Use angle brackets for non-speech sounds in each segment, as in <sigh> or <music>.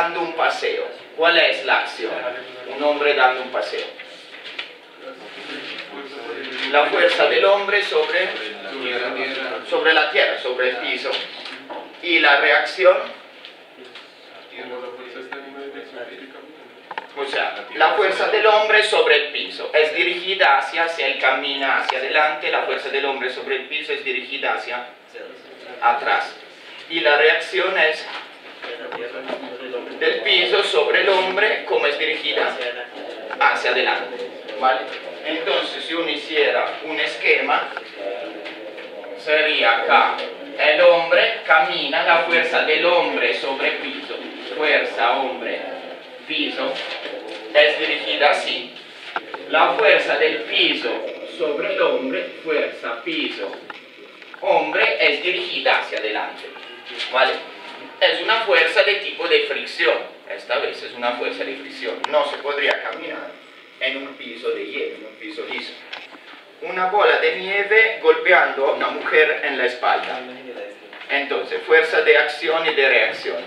dando un paseo. ¿Cuál es la acción? Un hombre dando un paseo. La fuerza del hombre sobre, sobre la tierra, sobre el piso. Y la reacción, o sea, la fuerza del hombre sobre el piso es dirigida hacia, si él camina hacia adelante, la fuerza del hombre sobre el piso es dirigida hacia atrás. Y la reacción es del piso sobre el hombre, como es dirigida hacia adelante. ¿vale? Entonces, si uno hiciera un esquema, sería acá el hombre camina, la fuerza del hombre sobre piso, fuerza hombre, piso, es dirigida así. La fuerza del piso sobre el hombre, fuerza, piso, hombre, es dirigida hacia adelante. ¿Vale? Es una fuerza de tipo de fricción. Esta vez es una fuerza de fricción. No se podría caminar en un piso de hielo, en un piso liso. Una bola de nieve golpeando a una mujer en la espalda. Entonces, fuerza de acción y de reacción.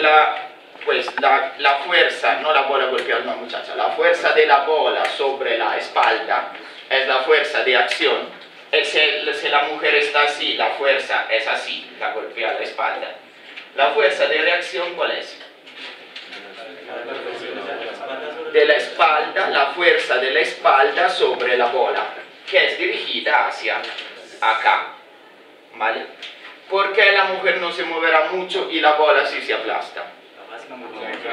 La, pues la, la fuerza, no la bola golpeando a una muchacha, la fuerza de la bola sobre la espalda es la fuerza de acción. Eh, Si, la mujer está así, la fuerza es así, la golpea la espalda. La fuerza de reacción, ¿cuál es? de la espalda, la fuerza de la espalda sobre la bola, que es dirigida hacia acá. ¿Vale? Porque la mujer no se moverá mucho y la bola sí se aplasta?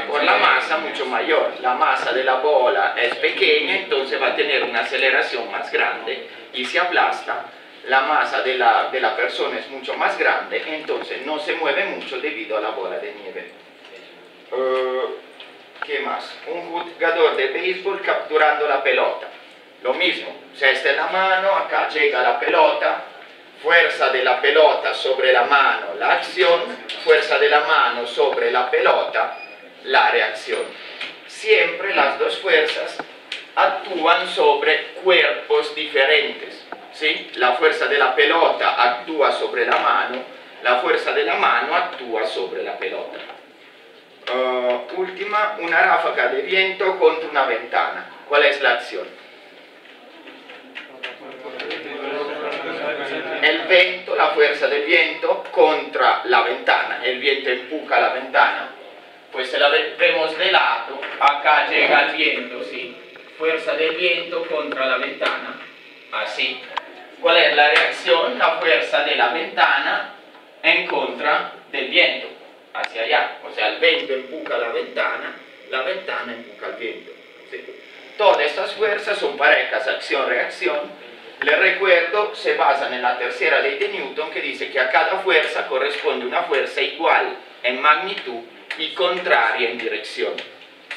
Por la masa mucho mayor. La masa de la bola es pequeña, entonces va a tener una aceleración más grande y se aplasta. La masa de la, de la persona es mucho más grande, entonces no se mueve mucho debido a la bola de nieve. Uh, ¿Qué más? Un jugador de béisbol capturando la pelota. Lo mismo, se está en la mano, acá llega la pelota, fuerza de la pelota sobre la mano, la acción, fuerza de la mano sobre la pelota, la reacción. Siempre las dos fuerzas actúan sobre cuerpos diferentes. ¿sí? La fuerza de la pelota actúa sobre la mano, la fuerza de la mano actúa sobre la pelota. Uh, última, una ráfaga de viento contra una ventana. ¿Cuál es la acción? El viento, la fuerza del viento contra la ventana. El viento empuja la ventana. Pues si la vemos de lado, acá llega el viento, ¿sí? Fuerza del viento contra la ventana. Así. ¿Cuál es la reacción? La fuerza de la ventana en contra del viento hacia allá, o sea, el viento empuja la ventana, la ventana empuja el viento. ¿sí? Todas estas fuerzas son parejas acción-reacción. Les recuerdo, se basan en la tercera ley de Newton que dice que a cada fuerza corresponde una fuerza igual en magnitud y contraria en dirección.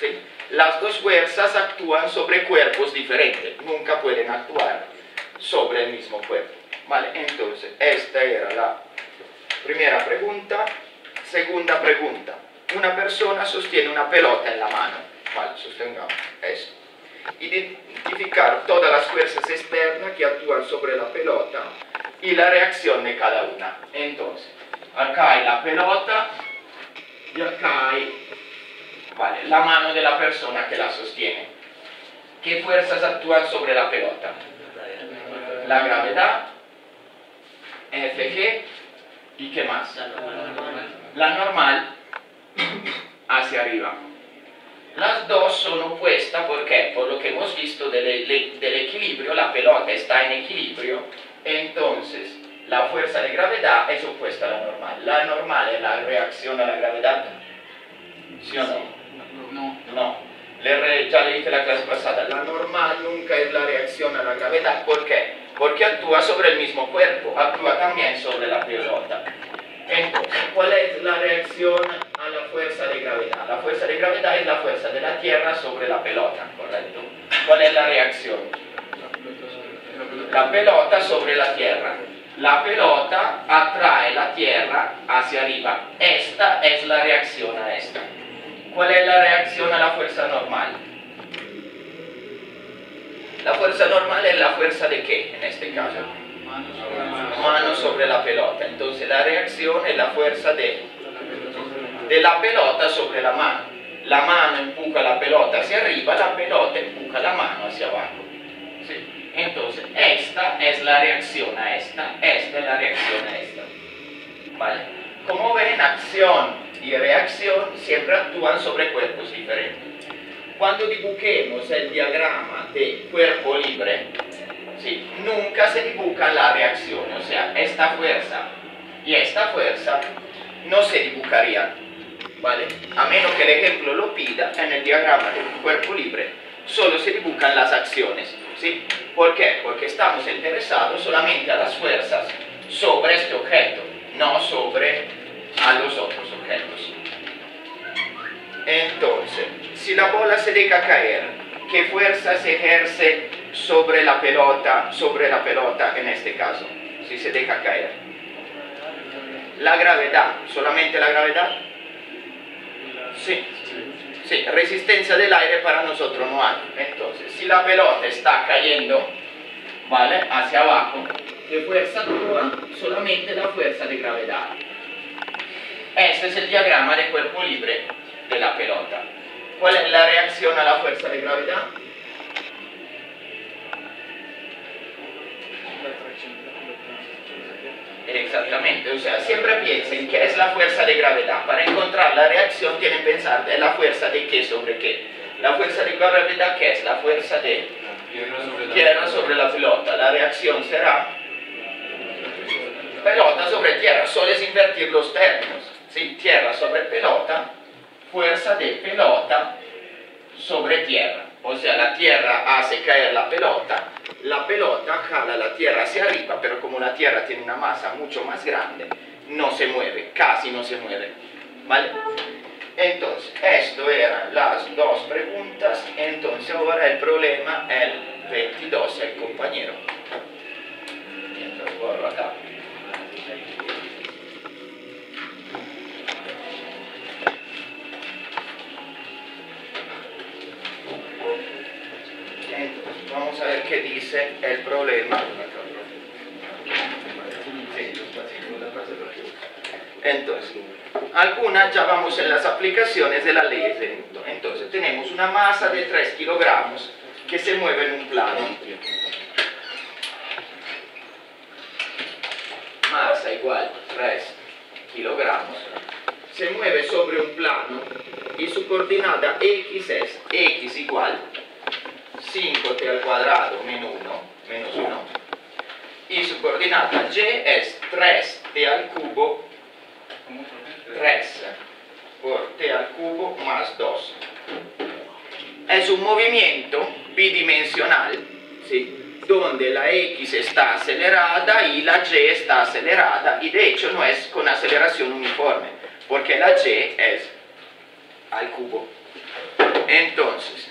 ¿sí? Las dos fuerzas actúan sobre cuerpos diferentes, nunca pueden actuar sobre el mismo cuerpo. ¿vale? Entonces, esta era la primera pregunta. Segunda pregunta. Una persona sostiene una pelota en la mano. Vale, sostengamos esto. Identificar todas las fuerzas externas que actúan sobre la pelota y la reacción de cada una. Entonces, acá hay la pelota y acá hay la mano de la persona que la sostiene. ¿Qué fuerzas actúan sobre la pelota? La gravedad, Fg y qué más? la normal hacia arriba. Las dos son opuestas porque, por lo que hemos visto del, del, equilibrio, la pelota está en equilibrio, entonces la fuerza de gravedad es opuesta a la normal. La normal es la reacción a la gravedad, ¿sí o no? No. No. Le, ya le dije la clase pasada, la normal nunca es la reacción a la gravedad. ¿Por qué? Porque actúa sobre el mismo cuerpo, actúa también sobre la pelota. Entonces, ¿cuál es la reacción a la fuerza de gravedad? La fuerza de gravedad es la fuerza de la Tierra sobre la pelota, ¿correcto? ¿Cuál es la reacción? La pelota sobre la Tierra. La pelota atrae la Tierra hacia arriba. Esta es la reacción a esta. ¿Cuál es la reacción a la fuerza normal? La fuerza normal es la fuerza de qué en este caso? Mano sobre la pelota. Entonces la reacción es la fuerza de, de la pelota sobre la mano. La mano empuja la pelota hacia arriba, la pelota empuja la mano hacia abajo. ¿Sí? Entonces, esta es la reacción a esta, esta es la reacción a esta. ¿Vale? Como ven, acción y reacción siempre actúan sobre cuerpos diferentes. Cuando dibujemos el diagrama de cuerpo libre, ¿sí? nunca se dibuja la reacción, o sea, esta fuerza y esta fuerza no se dibujarían, ¿vale? A menos que el ejemplo lo pida, en el diagrama del cuerpo libre solo se dibujan las acciones, ¿sí? ¿Por qué? Porque estamos interesados solamente a las fuerzas sobre este objeto, no sobre a los otros objetos. Entonces, si la bola se deja caer, ¿qué fuerza se ejerce sobre la pelota, sobre la pelota en este caso, si se deja caer? La gravedad, solamente la gravedad. Sí, sí, resistencia del aire para nosotros no hay. Entonces, si la pelota está cayendo, ¿vale? Hacia abajo, ¿qué fuerza actúa? Solamente la fuerza de gravedad. Este es el diagrama de cuerpo libre de la pelota. ¿Cuál es la reacción a la fuerza de gravedad? Exactamente, o sea, siempre piensen qué es la fuerza de gravedad. Para encontrar la reacción tienen que pensar de la fuerza de qué sobre qué. La fuerza de gravedad, ¿qué es? La fuerza de tierra sobre la pelota. La reacción será pelota sobre tierra, solo es invertir los términos. Tierra sobre pelota, fuerza de pelota sobre tierra. O sea, la tierra hace caer la pelota, la pelota jala la tierra hacia arriba, pero como la tierra tiene una masa mucho más grande, no se mueve, casi no se mueve. ¿Vale? Entonces, esto eran las dos preguntas. Entonces, ahora el problema, el 22, el compañero. Mientras borro acá. Dice el problema. Entonces, algunas ya vamos en las aplicaciones de la ley de Newton. Entonces, tenemos una masa de 3 kilogramos que se mueve en un plano. Masa igual 3 kilogramos. Se mueve sobre un plano y su coordinata x es x igual 5t al cuadrado menos 1, menos 1, coordinata y es 3t al cubo, 3 por t al cubo más 2. Es un movimiento bidimensional, ¿sí? donde la x está acelerada y la y está acelerada, y de hecho no es con aceleración uniforme, porque la y es al cubo. Entonces,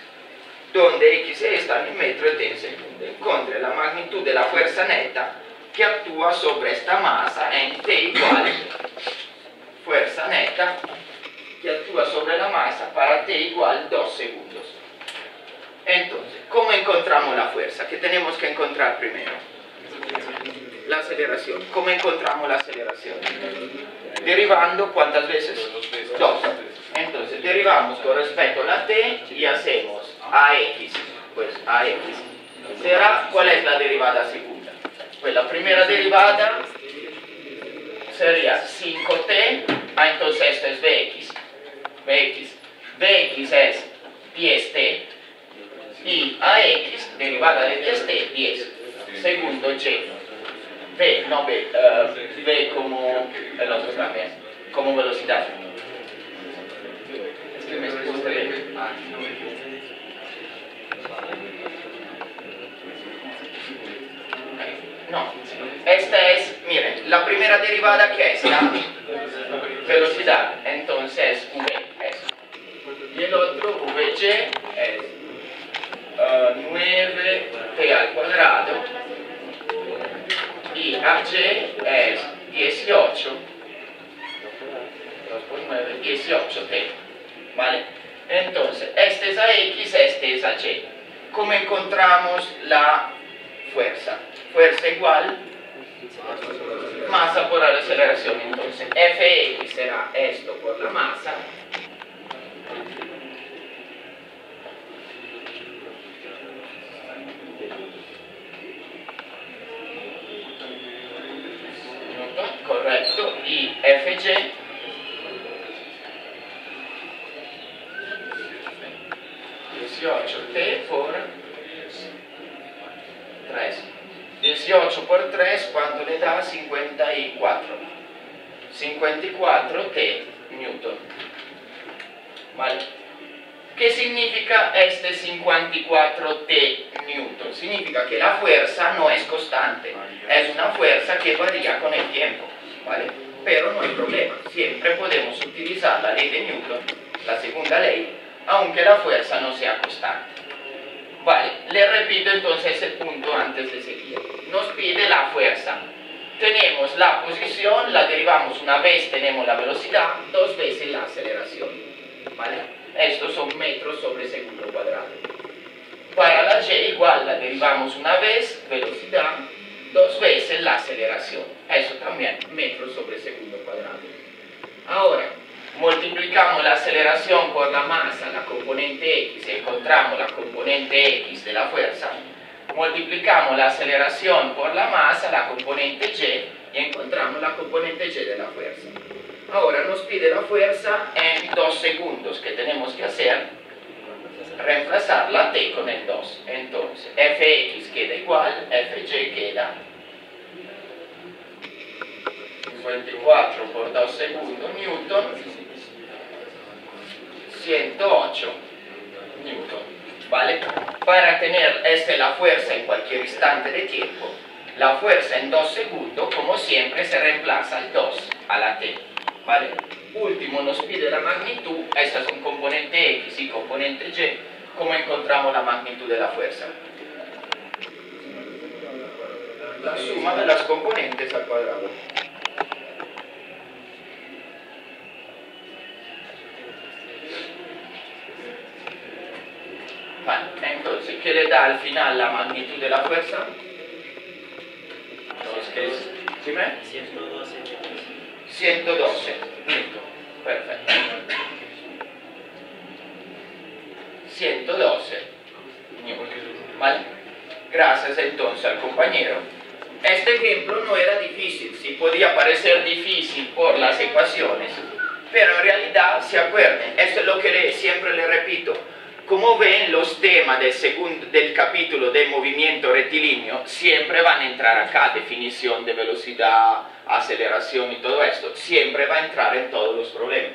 donde x está en metro y t en segundo. Encontre la magnitud de la fuerza neta que actúa sobre esta masa en t igual fuerza neta que actúa sobre la masa para t igual 2 segundos. Entonces, ¿cómo encontramos la fuerza? ¿Qué tenemos que encontrar primero? La aceleración. ¿Cómo encontramos la aceleración? Derivando cuántas veces? Dos. Entonces, derivamos con respecto a la t y hacemos ax, pues ax. Será, ¿cuál es la derivada segunda? Pues la primera derivada sería 5t, ah, entonces esto es bx, bx, bx es 10t, y ax, derivada de 10t, 10. Segundo y, v, no v, uh, v como el otro también, como velocidad. Es que me No, esta es, miren, la primera derivada que es la velocidad, entonces v es. El otro VG es 9t al cuadrado. Y AG es 18 2 por 9, 18t ¿vale? entonces este es a X, este es a Y ¿cómo encontramos la fuerza? Fuerza igual masa por la aceleración entonces Fx será esto por la masa correcto y Fg 18t por 18 por 3 ¿cuánto le da? 54 54 t newton ¿vale? ¿qué significa este 54 t newton? significa que la fuerza no es constante es una fuerza que varía con el tiempo ¿vale? pero no hay problema siempre podemos utilizar la ley de Newton la segunda ley aunque la fuerza no sea constante. Vale, le repito entonces el punto antes de seguir. Nos pide la fuerza. Tenemos la posición, la derivamos una vez, tenemos la velocidad, dos veces la aceleración. ¿Vale? Estos son metros sobre segundo cuadrado. Para la y igual, la derivamos una vez, velocidad, dos veces la aceleración. Eso también, metros sobre segundo cuadrado. Ahora, multiplicamos la aceleración por la masa, la componente X, encontramos la componente X de la fuerza, multiplicamos la aceleración por la masa, la componente Y, y encontramos la componente Y de la fuerza. Ahora nos pide la fuerza en dos segundos. ¿Qué tenemos que hacer? Reemplazar la T con el 2. Entonces, Fx queda igual, Fy queda 24 por 2 segundos newton 108 newton, ¿vale? Para tener esta la fuerza en cualquier instante de tiempo, la fuerza en 2 segundos, como siempre, se reemplaza al 2, a la t, ¿vale? Último nos pide la magnitud, esta es un componente x y componente y, ¿cómo encontramos la magnitud de la fuerza? La suma de las componentes al cuadrado. Entonces, ¿qué le da al final la magnitud de la fuerza? Entonces, ¿sí me? 112. 112. Perfecto. 112 ¿Vale? Gracias entonces al compañero. Este ejemplo no era difícil, sí podía parecer difícil por las ecuaciones, pero en realidad, se acuerden, esto es lo que siempre le repito, como ven, los temas del, segundo, del capítulo del movimiento rectilíneo siempre van a entrar acá, definición de velocidad, aceleración y todo esto, siempre va a entrar en todos los problemas.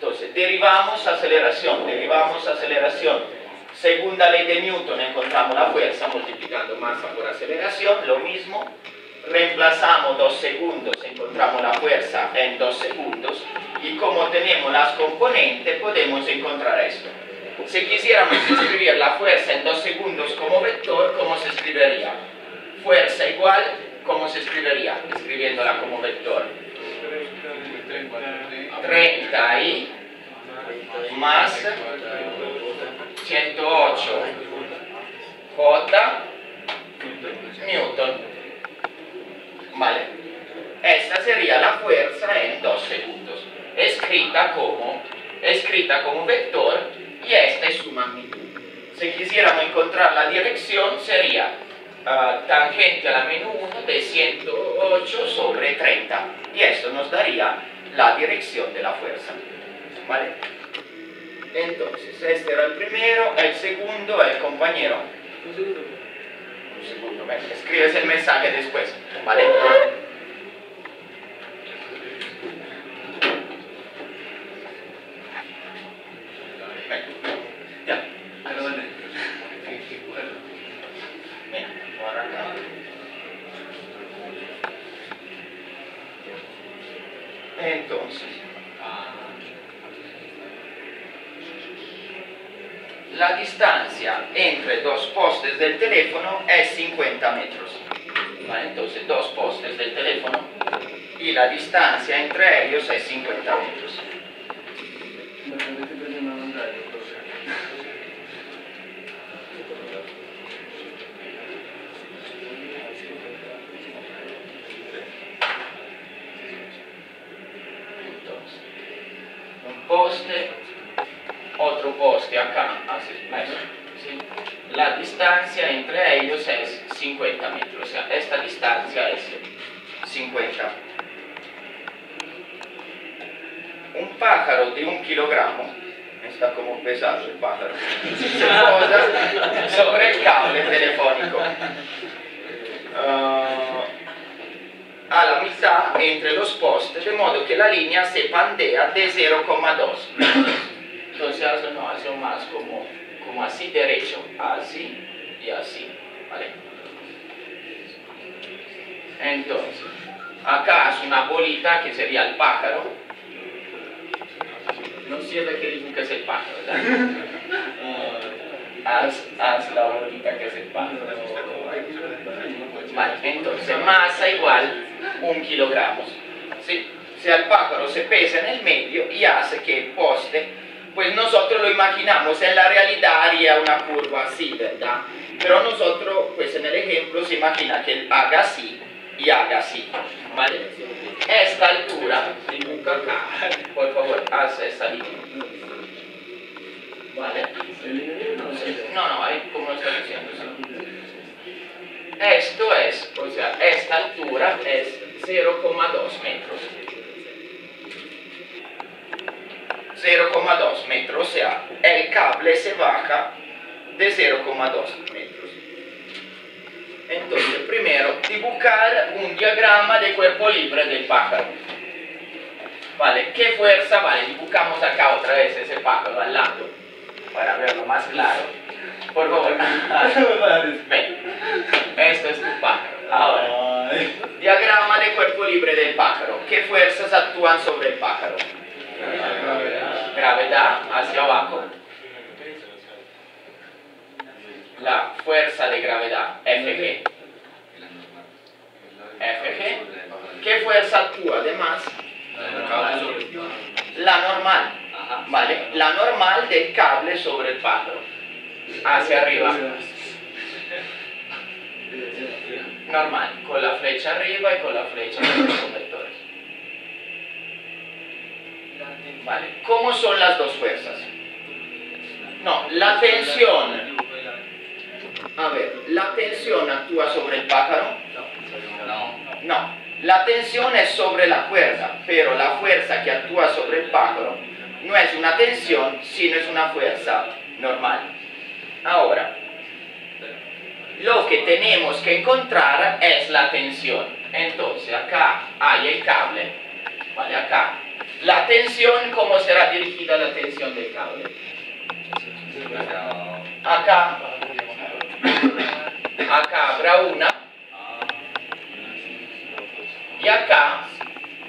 Entonces, derivamos aceleración, derivamos aceleración. Segunda ley de Newton, encontramos la fuerza multiplicando masa por aceleración, lo mismo. Reemplazamos dos segundos, encontramos la fuerza en dos segundos. Y como tenemos las componentes, podemos encontrar esto. Si quisiéramos escribir la fuerza en dos segundos como vector, ¿cómo se escribiría? Fuerza igual, ¿cómo se escribiría? Escribiéndola como vector. 30 y más 108 J Newton. Vale. Esta sería la fuerza en dos segundos, escrita como, escrita como vector y esta es su magnitud. Si quisiéramos encontrar la dirección sería uh, tangente a la menos 1 de 108 sobre 30 y esto nos daría la dirección de la fuerza. ¿Vale? Entonces, este era el primero, el segundo, el compañero. Un segundo. Un segundo, escribes el mensaje después. ¿Vale? Entonces, la distancia entre dos postes del teléfono es 50 metros. Entonces, dos postes del teléfono y la distancia entre ellos es 50 metros. Poste, otro poste acá, así, la distancia entre ellos es 50 metros, o sea, esta distancia es 50. Un pájaro de un kilogramo, está como pesado el pájaro, se posa sobre el cable telefónico. Uh, a la mitad entre los postes, de modo que la línea se pandea de 0,2. Entonces hace, no, hace más como, como así derecho, así y así. ¿vale? Entonces, acá es una bolita que sería el pájaro. No sé de qué dicen que es el pájaro, ¿verdad? haz, haz la bolita que es el pájaro. Vale, entonces masa igual un kilogramo. ¿sí? Si el pájaro se pesa en el medio y hace que el poste, pues nosotros lo imaginamos, en la realidad haría una curva así, ¿verdad? Pero nosotros, pues en el ejemplo, se imagina que él haga así y haga así, ¿vale? Esta altura, dibuja acá, por favor, haz esa línea. ¿Vale? No, no, ahí como lo estoy diciendo, Esto es, o sea, esta altura es 0,2 metros. 0,2 metros, o sea, el cable se baja de 0,2 metros. Entonces, primero, dibujar un diagrama de cuerpo libre del pájaro. Vale, ¿qué fuerza? Vale, dibujamos acá otra vez ese pájaro al lado, para verlo más claro. Por favor. <laughs> Ven, esto es tu pájaro. Ahora, diagrama de cuerpo libre del pájaro. ¿Qué fuerzas actúan sobre el pájaro? Gravedad hacia abajo. La fuerza de gravedad, Fg. Fg. ¿Qué fuerza actúa además? La normal. ¿Vale? La normal del cable sobre el pájaro. Hacia arriba normal, con la flecha arriba y con la flecha en los conectores. Vale, ¿cómo son las dos fuerzas? No, la tensión. A ver, ¿la tensión actúa sobre el pájaro? No. No, la tensión es sobre la cuerda, pero la fuerza que actúa sobre el pájaro no es una tensión, sino es una fuerza normal. Ahora, lo que tenemos que encontrar es la tensión. Entonces, acá hay el cable, ¿vale? Acá. La tensión, ¿cómo será dirigida la tensión del cable? Acá. Acá habrá una. Y acá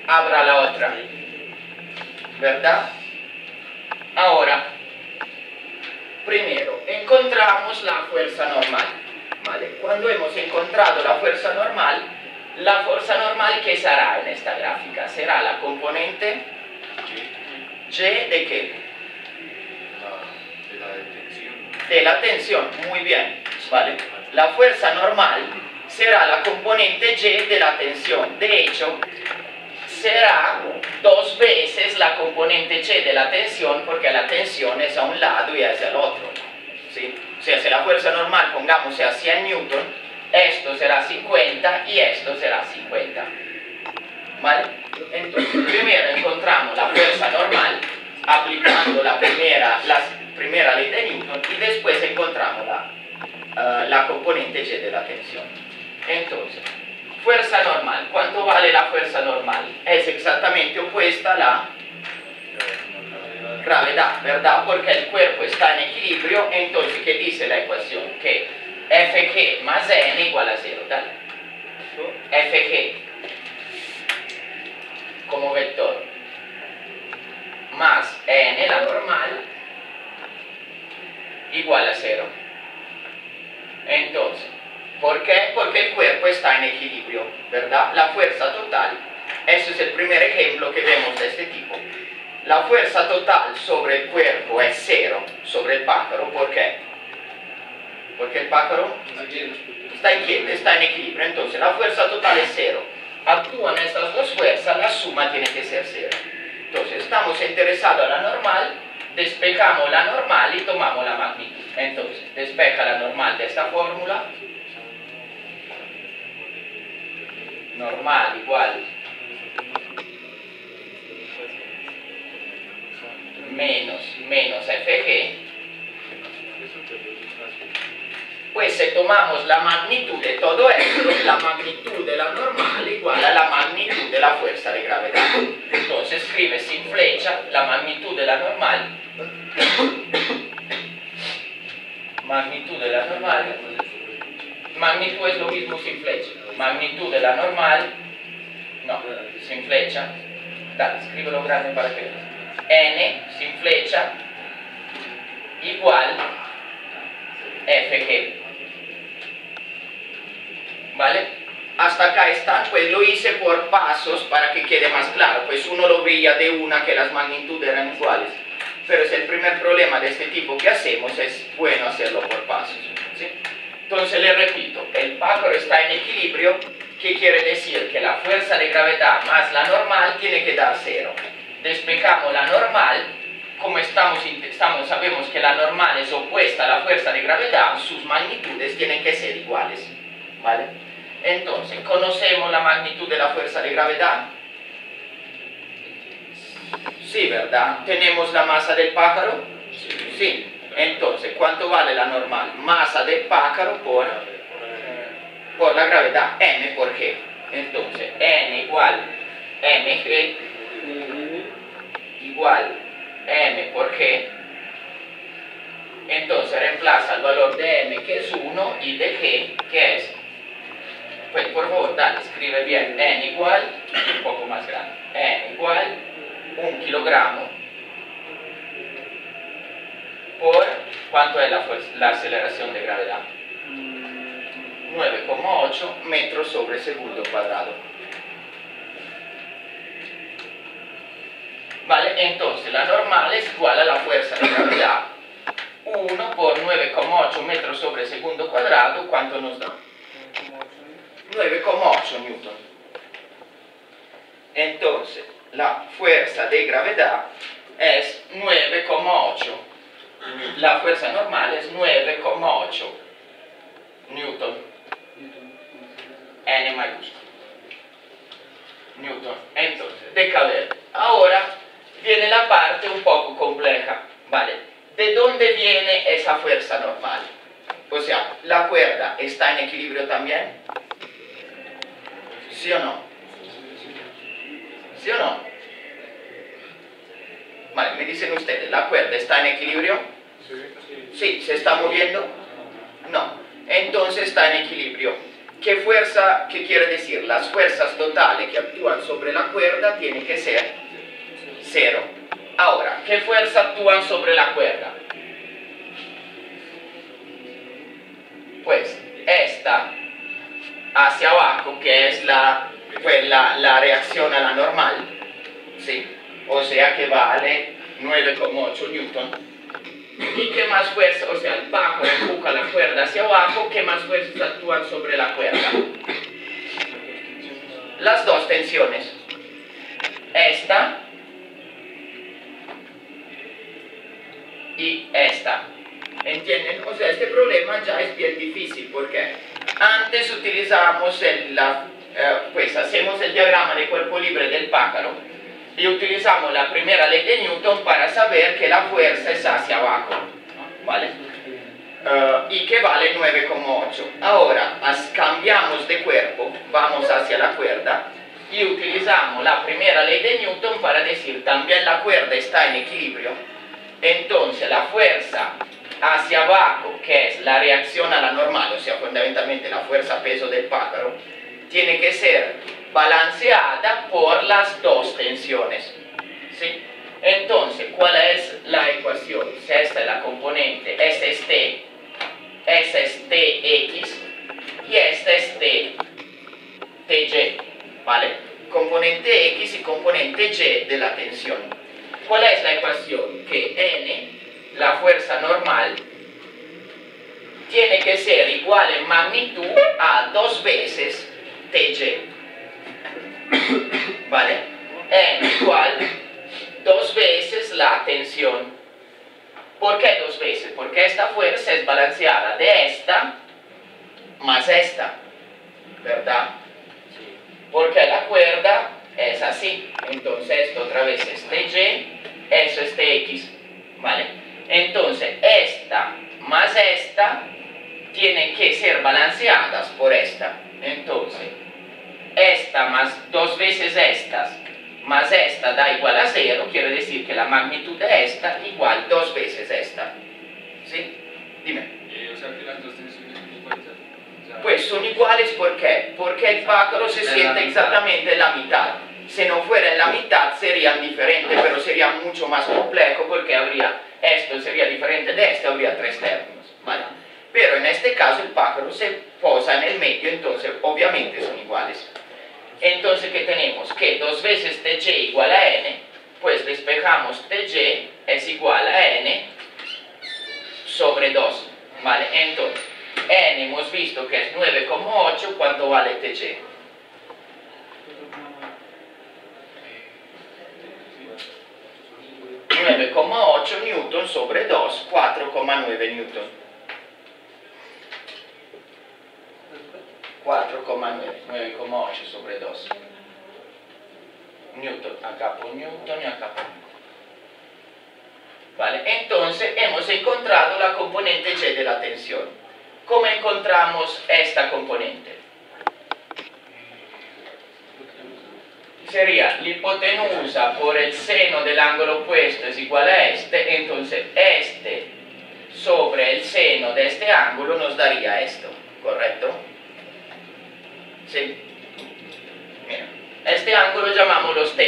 habrá la otra. ¿Verdad? Ahora, primero, encontramos la fuerza normal. Cuando hemos encontrado la fuerza normal, la fuerza normal ¿qué será en esta gráfica? Será la componente Y de qué? De la tensión, muy bien, ¿vale? La fuerza normal será la componente Y de la tensión. De hecho, será dos veces la componente Y de la tensión porque la tensión es a un lado y hacia el otro. ¿sí? Sea, si la fuerza normal, pongamos, sea 100 newton, esto será 50 y esto será 50. ¿Vale? Entonces, primero encontramos la fuerza normal aplicando la primera, la primera ley de Newton y después encontramos la, uh, la componente Y de la tensión. Entonces, fuerza normal. ¿Cuánto vale la fuerza normal? Es exactamente opuesta a la gravedad, ¿verdad? Porque el cuerpo está en equilibrio, entonces, ¿qué dice la ecuación? Que Fg más n igual a 0, ¿dale? Fg como vector más n, la normal, igual a cero. Entonces, ¿por qué? Porque el cuerpo está en equilibrio, ¿verdad? La fuerza total, ese es el primer ejemplo que vemos de este tipo. La fuerza total sobre el cuerpo es cero sobre el pájaro, ¿por qué? Porque el pájaro está en, está en equilibrio, entonces la fuerza total es cero. Actúan estas dos fuerzas, la suma tiene que ser cero. Entonces, estamos interesados a la normal, despejamos la normal y tomamos la magnitud. Entonces, despeja la normal de esta fórmula. Normal igual menos menos fg pues si tomamos la magnitud de todo esto, la magnitud de la normal igual a la magnitud de la fuerza de gravedad. Entonces escribe sin flecha la magnitud de la normal, magnitud de la normal, magnitud es lo mismo sin flecha, magnitud de la normal, no, sin flecha, dale, escríbelo grande para que n sin flecha igual fg ¿vale? Hasta acá está, pues lo hice por pasos para que quede más claro, pues uno lo veía de una que las magnitudes eran iguales, pero es el primer problema de este tipo que hacemos, es bueno hacerlo por pasos. ¿sí? Entonces le repito, el pájaro está en equilibrio, ¿qué quiere decir? Que la fuerza de gravedad más la normal tiene que dar cero. Despejamos la normal, como estamos, estamos, sabemos que la normal es opuesta a la fuerza de gravedad, sus magnitudes tienen que ser iguales. ¿Vale? Entonces, ¿conocemos la magnitud de la fuerza de gravedad? Sí, ¿verdad? ¿Tenemos la masa del pájaro? Sí. Entonces, ¿cuánto vale la normal? Masa del pájaro por, por la gravedad, m por g. Entonces, n igual mg igual m por g. Entonces reemplaza el valor de m que es 1 y de g que es pues por favor, dale, escribe bien n igual, un poco más grande, n igual un kilogramo por, ¿cuánto es la, la aceleración de gravedad? 9,8 metros sobre segundo cuadrado. Vale, entonces la normal es igual a la fuerza de gravedad 1 por 9,8 metros sobre segundo cuadrado, ¿cuánto nos da? 9,8 newton. Entonces, la fuerza de gravedad es 9,8. La fuerza normal es 9,8 newton. N mayúsculo. Newton. Entonces, de Ahora viene la parte un poco compleja. ¿Vale? ¿De dónde viene esa fuerza normal? O sea, la cuerda está en equilibrio también. ¿Sí o no? ¿Sí o no? Vale, me dicen ustedes, ¿la cuerda está en equilibrio? Sí. ¿Se está moviendo? No. Entonces está en equilibrio. ¿Qué fuerza, qué quiere decir? Las fuerzas totales que actúan sobre la cuerda tienen que ser cero. Ahora, ¿qué fuerza actúan sobre la cuerda? Pues esta hacia abajo, que es la, pues, la, la reacción a la normal, ¿sí? o sea que vale 9,8 newton. ¿Y qué más fuerza? O sea, el bajo empuja la cuerda hacia abajo, ¿qué más fuerzas actúan sobre la cuerda? Las dos tensiones. Esta y esta. ¿Entienden? O sea, este problema ya es bien difícil. ¿Por qué? Antes utilizamos el, la, eh, pues hacemos el diagrama de cuerpo libre del pájaro y utilizamos la primera ley de Newton para saber que la fuerza es hacia abajo, ¿vale? Eh, y que vale 9,8. Ahora cambiamos de cuerpo, vamos hacia la cuerda y utilizamos la primera ley de Newton para decir también la cuerda está en equilibrio. Entonces la fuerza hacia abajo, que es la reacción a la normal, o sea, fundamentalmente la fuerza-peso del pájaro, tiene que ser balanceada por las dos tensiones. ¿sí? Entonces, ¿cuál es la ecuación? Si esta es la componente, este es T, esta es TX y esta es T, ¿vale? Componente X y componente Y de la tensión. ¿Cuál es la ecuación? Que N, la fuerza normal, tiene que ser igual en magnitud a dos veces TY. <coughs> ¿Vale? N igual dos veces la tensión. ¿Por qué dos veces? Porque esta fuerza es balanceada de esta más esta, ¿verdad? Porque la cuerda es así. Entonces esto otra vez es TY, eso es TX, ¿vale? Entonces esta más esta tienen que ser balanceadas por esta. Entonces, esta más dos veces estas más esta da igual a cero, quiere decir que la magnitud de esta igual dos veces esta. ¿Sí? Dime. Eh, o sea que las dos tensiones son iguales. O sea, Pues son iguales ¿por qué? Porque el pájaro se siente exactamente en la mitad. Si no fuera en la mitad serían diferentes, pero sería mucho más complejo porque habría esto sería diferente de este, habría tres términos. ¿vale? Pero en este caso el pájaro se posa en el medio, entonces obviamente son iguales. Entonces, ¿qué tenemos? Que dos veces TY igual a N, pues despejamos TY es igual a N sobre 2, ¿vale? Entonces, N hemos visto que es 9,8, ¿cuánto vale TY? 9,8 newton sobre 2, 4,9 newton. 4,9, 9,8 sobre 2. Newton, acá por newton y acá por newton. Vale, entonces hemos encontrado la componente Y de la tensión. ¿Cómo encontramos esta componente? Sería la hipotenusa por el seno del ángulo opuesto es igual a este, entonces este sobre el seno de este ángulo nos daría esto, ¿correcto? Sí. Mira, este ángulo llamámoslo θ.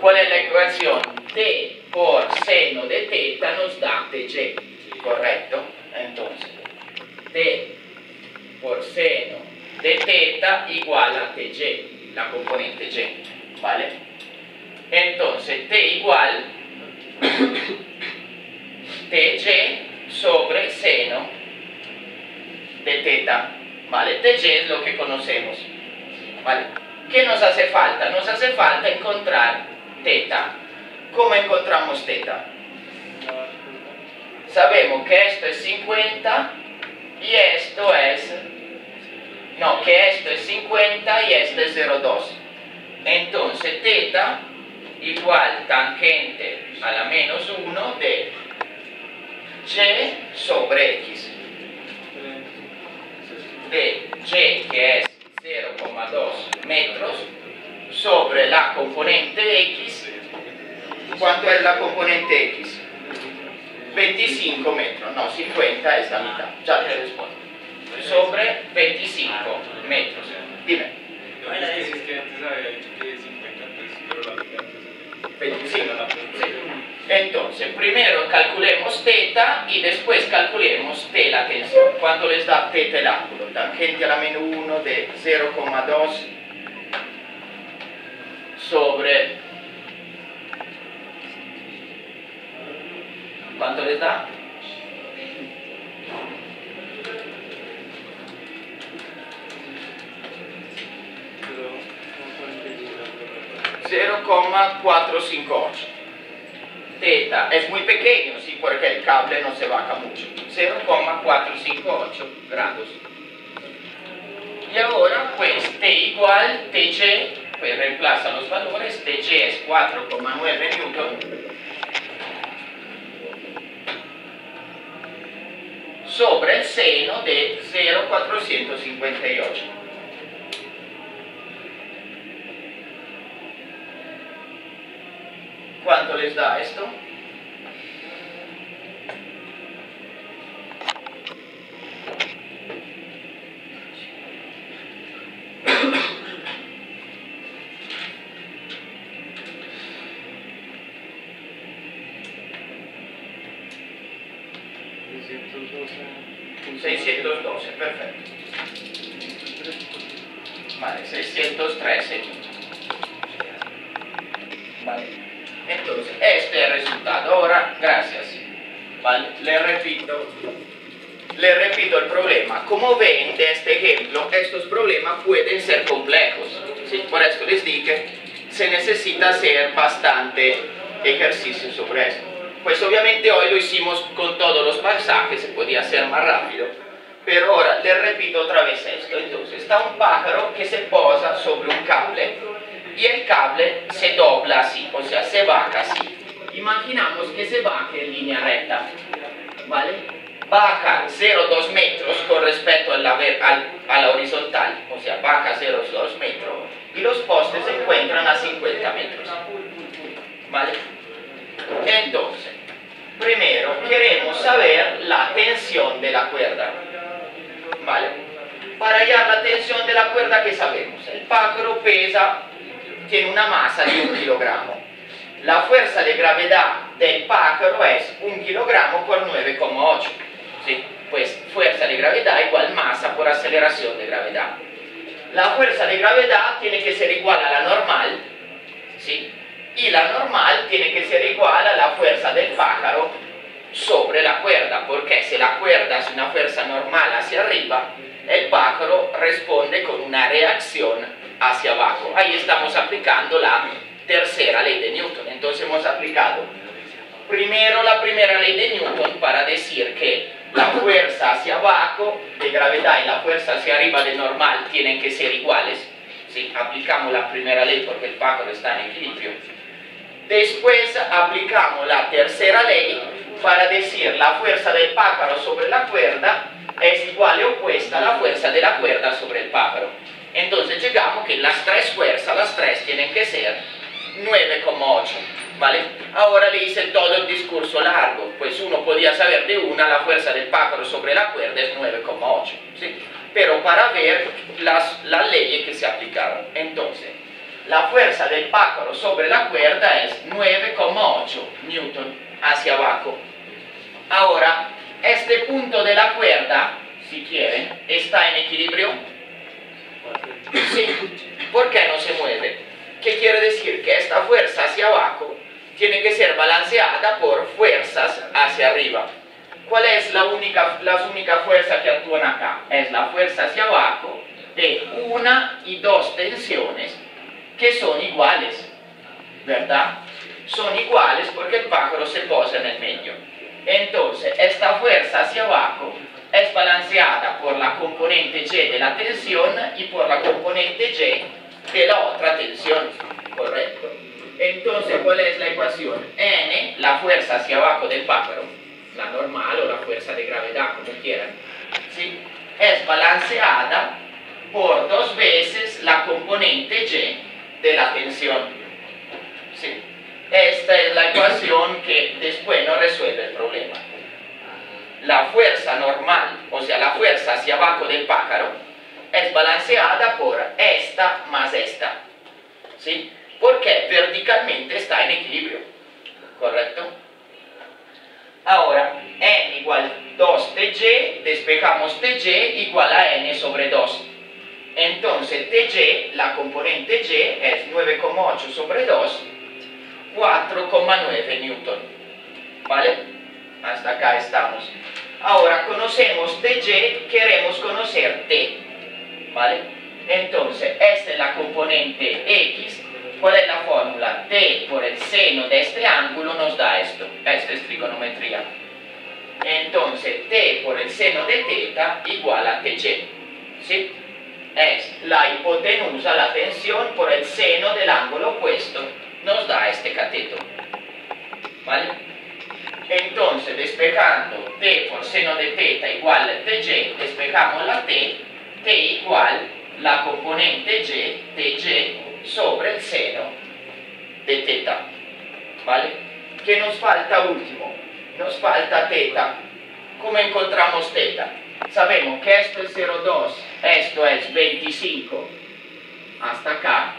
¿Cuál es la ecuación? T por seno de θ nos da TY, ¿correcto? Entonces, T por seno de teta igual a TY, la componente Y, ¿vale? Entonces, T igual <coughs> tg sobre seno de teta, ¿vale? Tg es lo que conocemos, ¿vale? ¿Qué nos hace falta? Nos hace falta encontrar teta. ¿Cómo encontramos teta? Sabemos que esto es 50 y esto es... No, que esto es 50 y esto es 0,2. Entonces θ igual tangente a la menos 1 de y sobre x. De y que es 0,2 metros sobre la componente x. ¿Cuánto es la componente x? 25 metros, no, 50 es la mitad, ya te respondo. Sobre 25 metros. Dime, No, es que si es que antes había dicho que 50, pues, pero la mitad, pues, 25. la mitad. Sí. Entonces, primero calculemos θ y después calculemos t la tensión. ¿Cuánto les da θ el ángulo? Tangente a la menos 1 de 0,2 sobre... ¿Cuánto les da? Pero, no pueden pedir la prueba. 0,458. Teta es muy pequeño, sí, porque el cable no se baja mucho. 0,458 grados. Y ahora, pues, T igual, TY, pues reemplaza los valores, TY es 4,9 newton sobre el seno de 0,458. ¿Cuánto les da esto? 612. 612, perfecto. Vale, 613 Vale. Entonces, este es el resultado. Ahora, gracias. Vale, le repito. Le repito el problema. Como ven de este ejemplo, estos problemas pueden ser complejos. ¿sí? Por eso les dije, se necesita hacer bastante ejercicio sobre esto. Pues obviamente hoy lo hicimos con todos los pasajes, se podía hacer más rápido. Pero ahora le repito otra vez esto. Entonces, está un pájaro que se posa sobre un cable y el cable se dobla así, o sea, se baja así. Imaginamos que se baje en línea recta, ¿vale? Baja 0,2 metros con respecto a la, a la horizontal, o sea, baja 0,2 metros y los postes se encuentran a 50 metros, ¿vale? Entonces, primero queremos saber la tensión de la cuerda, ¿vale? Para hallar la tensión de la cuerda, ¿qué sabemos? El pájaro pesa tiene una masa de un kilogramo. La fuerza de gravedad del pájaro es un kilogramo por 9,8. ¿sí? Pues fuerza de gravedad igual masa por aceleración de gravedad. La fuerza de gravedad tiene que ser igual a la normal, ¿sí? y la normal tiene que ser igual a la fuerza del pájaro sobre la cuerda, porque si la cuerda es una fuerza normal hacia arriba, el pájaro responde con una reacción hacia abajo. Ahí estamos aplicando la tercera ley de Newton. Entonces hemos aplicado primero la primera ley de Newton para decir que la fuerza hacia abajo de gravedad y la fuerza hacia arriba de normal tienen que ser iguales. ¿sí? Aplicamos la primera ley porque el pájaro está en equilibrio. Después aplicamos la tercera ley para decir la fuerza del pájaro sobre la cuerda es igual o opuesta a la fuerza de la cuerda sobre el pájaro. Entonces llegamos que las tres fuerzas, las tres tienen que ser 9,8. ¿Vale? Ahora le hice todo el discurso largo, pues uno podía saber de una la fuerza del pájaro sobre la cuerda es 9,8. ¿sí? Pero para ver las, las leyes que se aplicaron. Entonces, la fuerza del pájaro sobre la cuerda es 9,8 newton hacia abajo. Ahora, este punto de la cuerda, si quieren, está en equilibrio. Sí. ¿Por qué no se mueve? ¿Qué quiere decir? Que esta fuerza hacia abajo tiene que ser balanceada por fuerzas hacia arriba. ¿Cuál es la única, las únicas fuerzas que actúan acá? Es la fuerza hacia abajo de una y dos tensiones que son iguales, ¿verdad? Son iguales porque el pájaro se posa en el medio. Entonces, esta fuerza hacia abajo es balanceada por la componente Y de la tensión y por la componente Y de la otra tensión, ¿correcto? Entonces, ¿cuál es la ecuación? N, la fuerza hacia abajo del pájaro, la normal o la fuerza de gravedad, como quieran, ¿sí? es balanceada por dos veces la componente Y de la tensión. ¿sí? Esta es la ecuación que después no resuelve el problema. La fuerza normal, o sea, la fuerza hacia abajo del pájaro, es balanceada por esta más esta. ¿Sí? Porque verticalmente está en equilibrio. ¿Correcto? Ahora, n igual 2tg, despejamos tg igual a n sobre 2. Entonces, tg, la componente y, es 9,8 sobre 2, 4,9 newton. ¿Vale? Hasta acá estamos. Ahora conocemos tg, queremos conocer t. ¿Vale? Entonces, esta es la componente x. ¿Cuál es la fórmula? t por el seno de este ángulo nos da esto. Esta es trigonometría. Entonces, t por el seno de teta igual a tg. ¿Sí? Es la hipotenusa, la tensión por el seno del ángulo opuesto nos da este cateto. ¿Vale? Entonces, despejando t por seno de teta igual a tg, despejamos la t, t igual la componente y, tg, sobre el seno de teta. ¿Vale? ¿Qué nos falta último? Nos falta teta. ¿Cómo encontramos teta? Sabemos que esto es 0,2, esto es 25 hasta acá,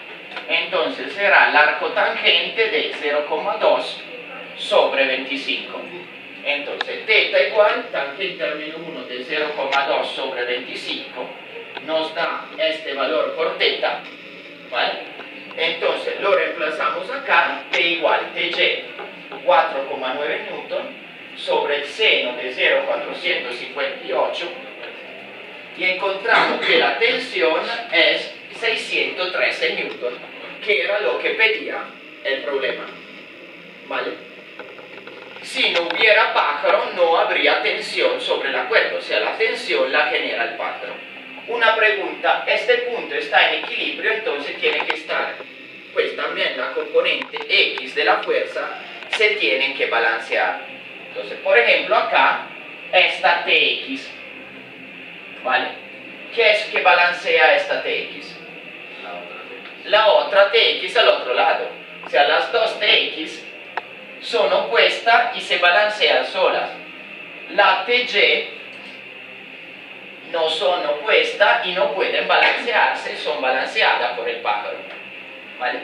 entonces será el arco tangente de 0,2 sobre 25. Entonces, teta igual tangente al menos 1 de 0,2 sobre 25 nos da este valor por teta, ¿vale? Entonces, lo reemplazamos acá, T igual TG 4,9 newton sobre el seno de 0,458 y encontramos que la tensión es 613 newton, que era lo que pedía el problema. ¿Vale? Si no hubiera pájaro, no habría tensión sobre la cuerda, o sea, la tensión la genera el pájaro. Una pregunta, este punto está en equilibrio, entonces tiene que estar, pues también la componente X de la fuerza se tiene que balancear. Entonces, por ejemplo, acá, esta TX, ¿vale? ¿Qué es que balancea esta TX? La otra TX al otro lado. O sea, las dos TX son opuestas y se balancean solas. La TG no son opuestas y no pueden balancearse, son balanceadas por el pájaro. ¿Vale?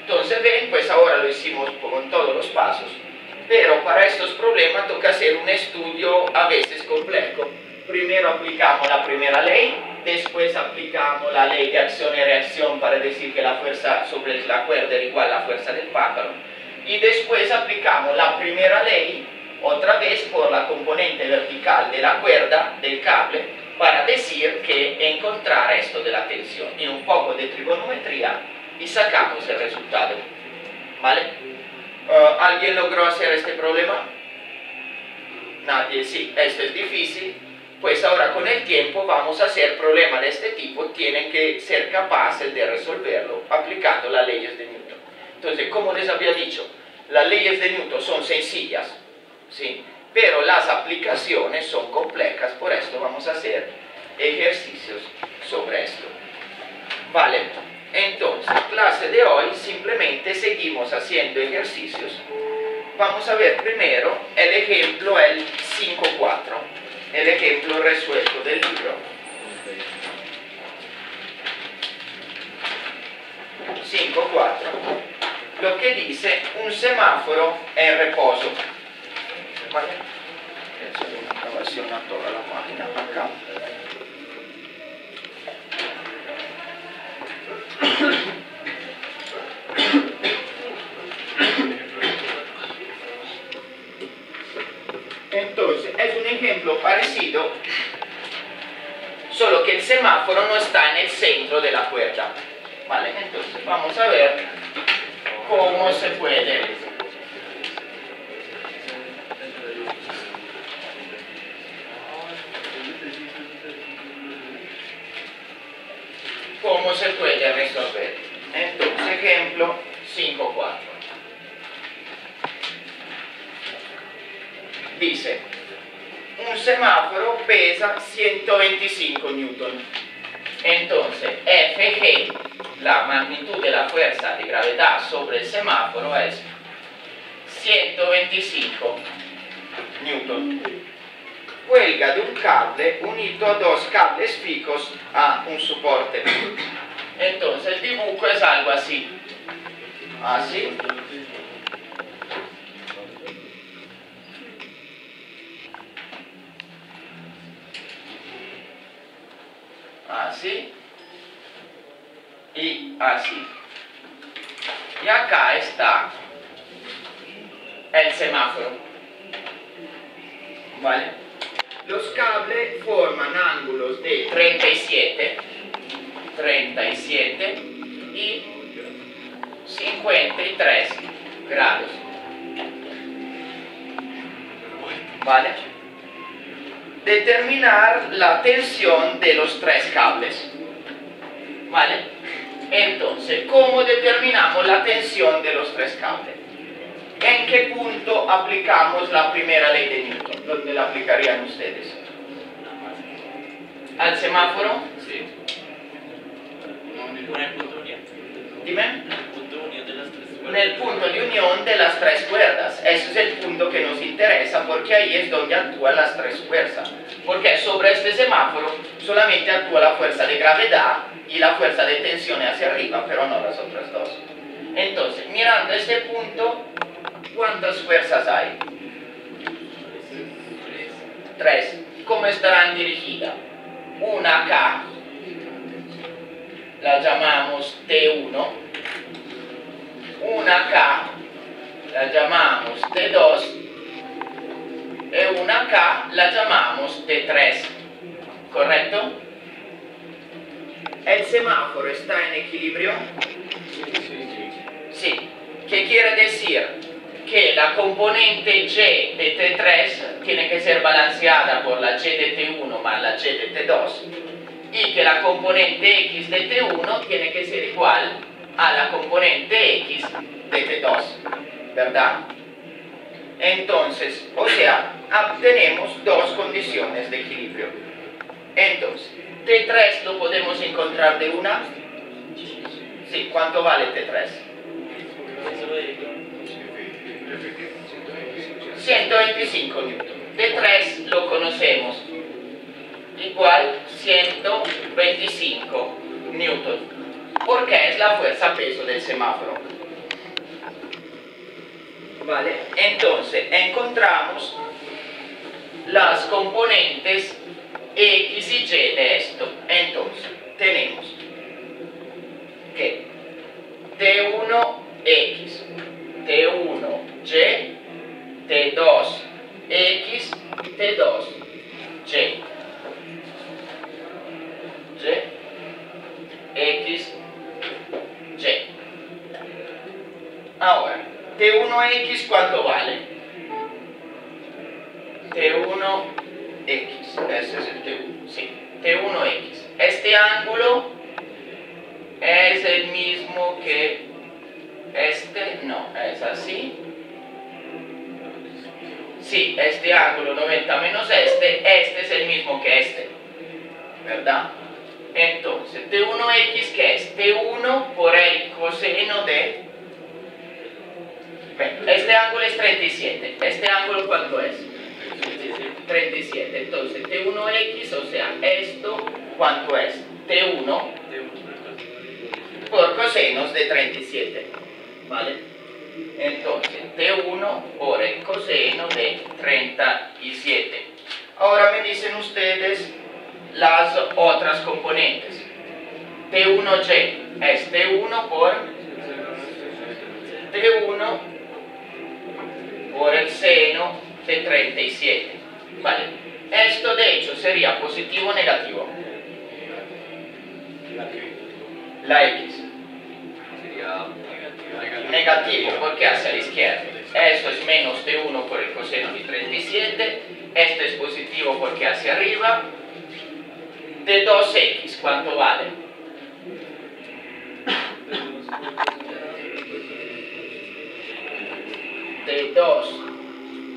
Entonces ven, pues ahora lo hicimos con todos los pasos, pero para estos problemas toca hacer un estudio a veces complejo. Primero aplicamos la primera ley, después aplicamos la ley de acción y reacción para decir que la fuerza sobre la cuerda era igual a la fuerza del pájaro, y después aplicamos la primera ley otra vez por la componente vertical de la cuerda del cable para decir que encontrar esto de la tensión y un poco de trigonometría y sacamos el resultado. ¿Vale? Uh, ¿Alguien logró hacer este problema? Nadie, sí, esto es difícil. Pues ahora con el tiempo vamos a hacer problemas de este tipo, tienen que ser capaces de resolverlo aplicando las leyes de Newton. Entonces, como les había dicho, las leyes de Newton son sencillas, ¿sí? Pero las aplicaciones son complejas, por esto vamos a hacer ejercicios sobre esto. Vale, entonces, clase de hoy simplemente seguimos haciendo ejercicios. Vamos a ver primero el ejemplo, el 5.4, el ejemplo resuelto del libro. 5.4 lo que dice un semáforo en reposo. ¿Vale? una grabación a toda la página acá. Entonces, es un ejemplo parecido, solo que el semáforo no está en el centro de la puerta. ¿Vale? Entonces, vamos a ver cómo se puede cómo se puede resolver entonces ejemplo 5.4 dice un semáforo pesa 125 newton entonces FG la magnitud de la fuerza de gravedad sobre el semáforo es 125 newton. Cuelga de un cable unido a dos cables fijos a un soporte. Entonces el dibujo es algo así. Así. Así y así. Y acá está el semáforo. ¿Vale? Los cables forman ángulos de 37, 37 y 53 grados. ¿Vale? Determinar la tensión de los tres cables. ¿Vale? Entonces, ¿cómo determinamos la tensión de los tres cables? ¿En qué punto aplicamos la primera ley de Newton? ¿Dónde la aplicarían ustedes? ¿Al semáforo? Sí. El punto de unión. Dime. El punto de unión de las tres En el punto de unión de las tres cuerdas. Ese es el punto que nos interesa porque ahí es donde actúan las tres fuerzas. Porque sobre este semáforo solamente actúa la fuerza de gravedad y la fuerza de tensión hacia arriba, pero no las otras dos. Entonces, mirando este punto, ¿cuántas fuerzas hay? 3, ¿cómo estarán dirigidas? Una acá, la llamamos T1, una acá, la llamamos T2, y una acá la llamamos T3, ¿correcto? ¿El semáforo está en equilibrio? Sí. ¿Qué quiere decir? Que la componente Y de T3 tiene que ser balanceada por la Y de T1 más la Y de T2 y que la componente X de T1 tiene que ser igual a la componente X de T2, ¿verdad? Entonces, o sea, obtenemos dos condiciones de equilibrio. Entonces, T3 lo podemos encontrar de una. Sí, ¿cuánto vale T3? 125 newton. T3 lo conocemos. Igual 125 newton. Porque es la fuerza peso del semáforo. ¿Vale? Entonces, encontramos las componentes X y Y de esto. Entonces, tenemos que T1X, T1Y, T2X, T2Y. Y, X, Y. Ahora, T1X cuánto vale? T1X, ese es el T1, sí, T1X. Este ángulo es el mismo que este, no, es así. Sí, este ángulo 90 menos este, este es el mismo que este, ¿verdad? Entonces, T1x que es T1 por el coseno de... Este ángulo es 37. ¿Este ángulo cuánto es? 37. Entonces, T1x, o sea, esto, ¿cuánto es? T1 por cosenos de 37. ¿Vale? Entonces, T1 por el coseno de 37. Ahora me dicen ustedes las otras componentes. T1y es T1 por T1 por el seno de 37. Vale. Esto de hecho sería positivo o negativo. La X. Sería Negativo porque hacia la izquierda. Eso es menos T1 por el coseno de 37. Esto es positivo porque hacia arriba. De 2x, ¿cuánto vale? De 2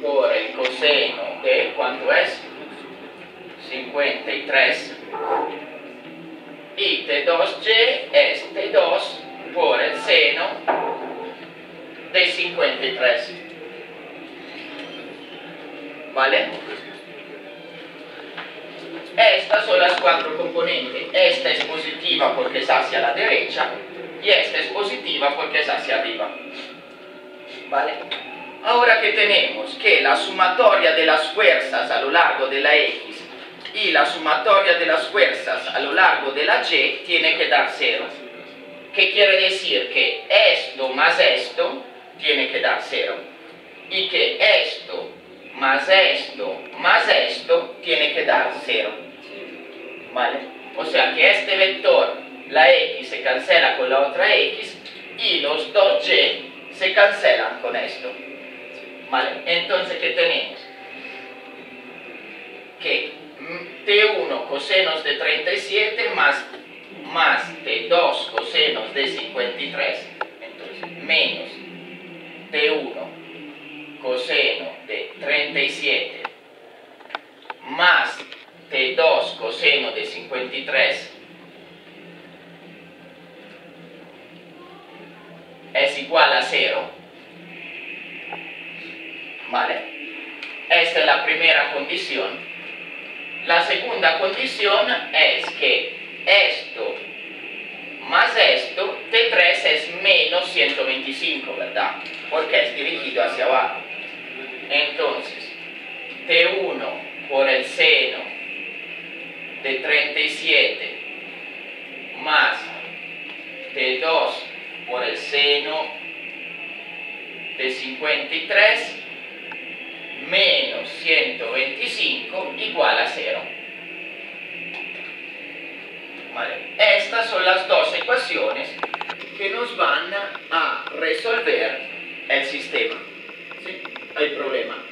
por el coseno de, ¿cuánto es? 53. Y T2y es T2 por el seno de 53. ¿Vale? Estas son las cuatro componentes. Esta es positiva porque es hacia la derecha y esta es positiva porque es hacia arriba. ¿Vale? Ahora que tenemos que la sumatoria de las fuerzas a lo largo de la X y la sumatoria de las fuerzas a lo largo de la Y tiene que dar cero. ¿Qué quiere decir? Que esto más esto tiene que dar cero. Y que esto más esto más esto tiene que dar cero. ¿Vale? O sea que este vector, la X se cancela con la otra X y los dos Y se cancelan con esto. ¿Vale? Entonces, ¿qué tenemos? Que T1 cosenos de 37 más, más T2 cosenos de 53. Entonces, menos T1 coseno de 37 más T2 coseno de 53 es igual a 0. ¿Vale? Esta es la primera condición. La segunda condición es que esto más esto, T3 es menos 125, ¿verdad? Porque es dirigido hacia abajo. Entonces, T1 por el seno de 37 más T2 por el seno de 53 menos 125 igual a 0. Vale. Estas son las dos ecuaciones que nos van a resolver el sistema. ¿Sí? Hay problema.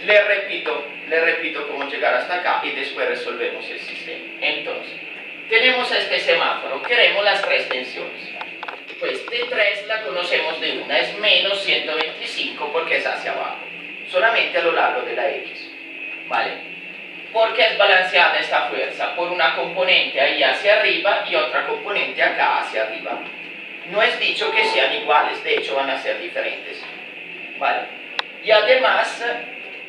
Le repito, le repito cómo llegar hasta acá y después resolvemos el sistema. Entonces, tenemos este semáforo, queremos las tres tensiones. Pues T3 la conocemos de una, es menos 125 porque es hacia abajo, solamente a lo largo de la X. ¿Vale? ¿Por qué es balanceada esta fuerza? Por una componente ahí hacia arriba y otra componente acá hacia arriba. No es dicho que sean iguales, de hecho van a ser diferentes. ¿Vale? Y además,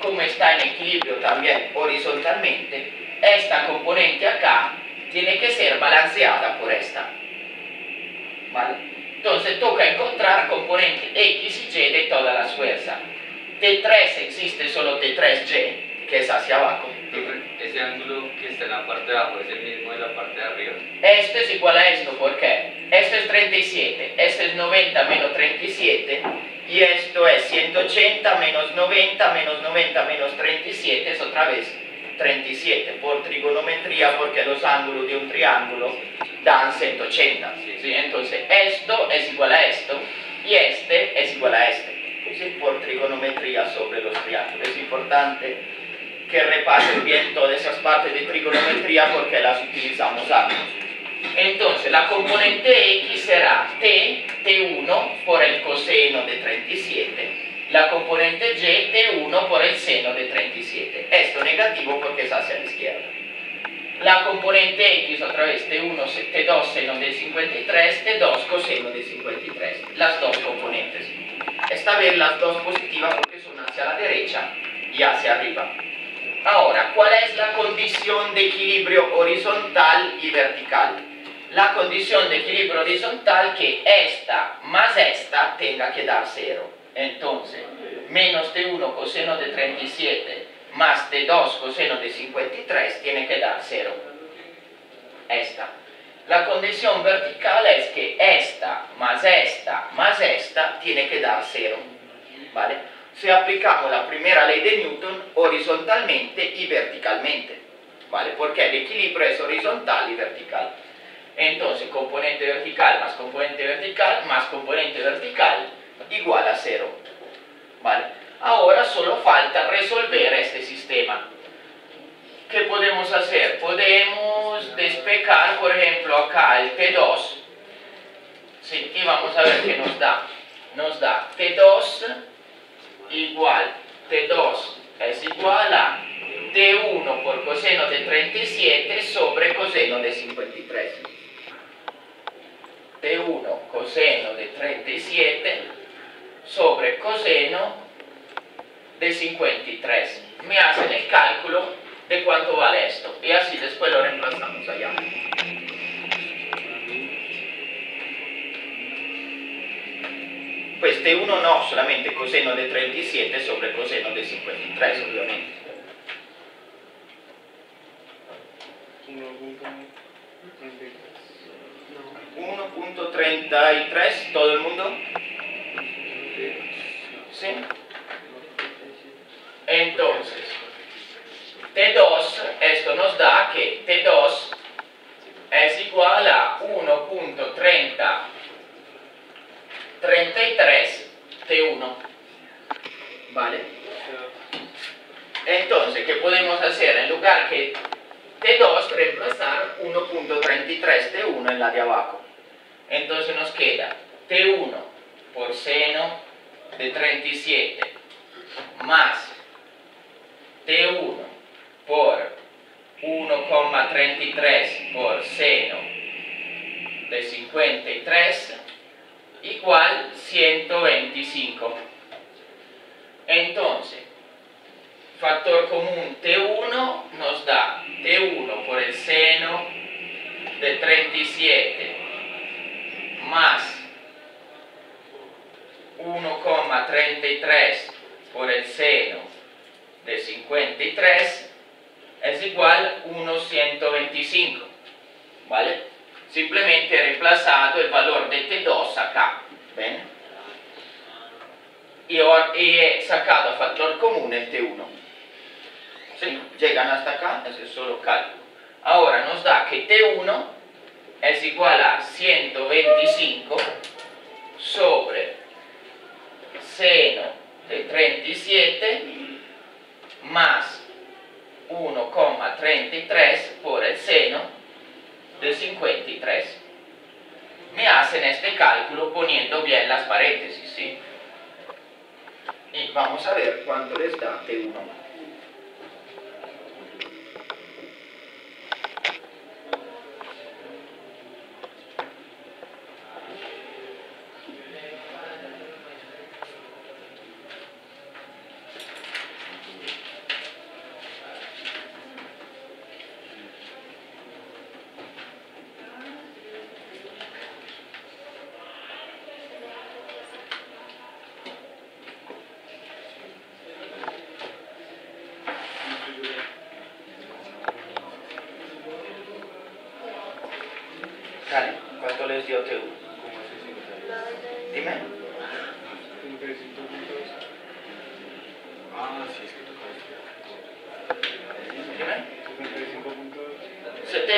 como está en equilibrio también horizontalmente, esta componente acá tiene que ser balanceada por esta. ¿Vale? Entonces toca encontrar componente X y Y de todas las fuerzas. T3 existe solo T3Y, que es hacia abajo. Ese ángulo que está en la parte de abajo es el mismo de la parte de arriba. Esto es igual a esto, ¿por qué? Esto es 37, esto es 90 menos 37 y esto es 180 menos 90 menos 90 menos 37 es otra vez 37 por trigonometría porque los ángulos de un triángulo dan 180. ¿sí? Entonces esto es igual a esto y este es igual a este. ¿sí? Por trigonometría sobre los triángulos. Es importante que repasen bien todas esas partes de trigonometría porque las utilizamos ambos. Entonces la componente X será T, T1 por el coseno de 37 la componente y T1 por el seno de 37. Esto negativo porque es hacia la izquierda. La componente X otra vez T1, T2 seno de 53, T2 coseno de 53. Las dos componentes. Esta vez las dos positivas porque son hacia la derecha y hacia arriba. Ahora, ¿cuál es la condición de equilibrio horizontal y vertical? La condición de equilibrio horizontal que esta más esta tenga que dar cero. Entonces, menos T1 coseno de 37 más T2 coseno de 53 tiene que dar 0. Esta. La condición vertical es que esta más esta más esta tiene que dar 0. ¿Vale? Si aplicamos la primera ley de Newton horizontalmente y verticalmente. ¿Vale? Porque el equilibrio es horizontal y vertical. Entonces, componente vertical más componente vertical más componente vertical igual a 0. ¿Vale? Ahora solo falta resolver este sistema. ¿Qué podemos hacer? Podemos despejar, por ejemplo, acá el T2. Sí, y vamos a ver qué nos da. Nos da T2 igual, T2 es igual a T1 por coseno de 37 sobre coseno de 53. T1 coseno de 37 sobre coseno de 53. Me hacen el cálculo de cuánto vale esto y así después lo reemplazamos allá. Pues T1 no, solamente coseno de 37 sobre coseno de 53, obviamente. 1.33, ¿todo el mundo? ¿Sí? Entonces, T2, esto nos da que T2 es igual a 1.30 33 T1. ¿Vale? Entonces, ¿qué podemos hacer? En lugar que T2, reemplazar 1.33 T1 en la de abajo. Entonces nos queda T1 por seno de 37 más T1 por 1,33 por seno de 53 igual 125. Entonces, factor común T1 nos da T1 por el seno de 37 más 1,33 por el seno de 53 es igual a 125, ¿vale? Simplemente he reemplazado el valor de T2 acá, ¿ven? Y, y he sacado a factor común el T1. Llegan hasta acá, ese es solo cálculo. Ahora nos da que T1 es igual a 125 sobre seno de 37 más 1,33 por el seno de 53. Me hacen este cálculo poniendo bien las paréntesis, ¿sí? Y vamos a ver cuánto les da T1.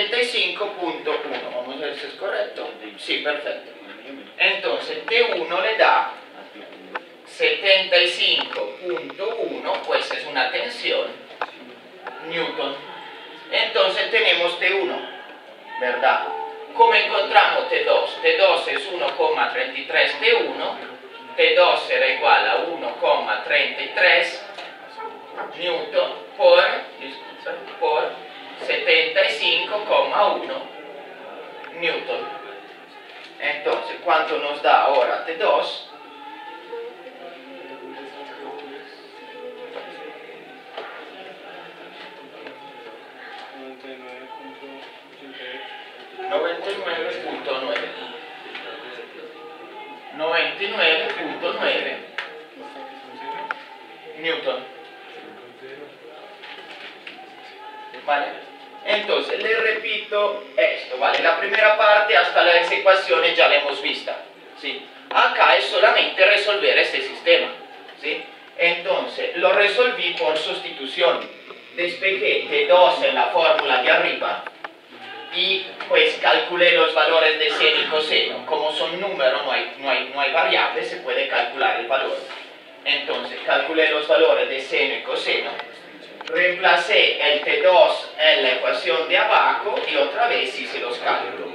75.1, vamos a ver si es correcto. Sí, perfecto. Entonces T1 le da 75.1, pues es una tensión, Newton. Entonces tenemos T1, ¿verdad? ¿Cómo encontramos T2? T2 es 1,33 T1, T2 será igual a 1,33 Newton por, por 75,1 Newton. Entonces, ¿cuánto nos da ahora T2? ¿99.88? 99.9 99.9 Newton. Entonces, le repito esto, ¿vale? La primera parte hasta las ecuaciones ya la hemos vista, ¿sí? Acá es solamente resolver este sistema, ¿sí? Entonces, lo resolví por sustitución. Despejé T2 en la fórmula de arriba y pues calculé los valores de seno y coseno. Como son números, no hay, no hay, no hay variables, se puede calcular el valor. Entonces, calculé los valores de seno y coseno reemplacé el T2 en la ecuación de abajo y otra vez hice los cálculos.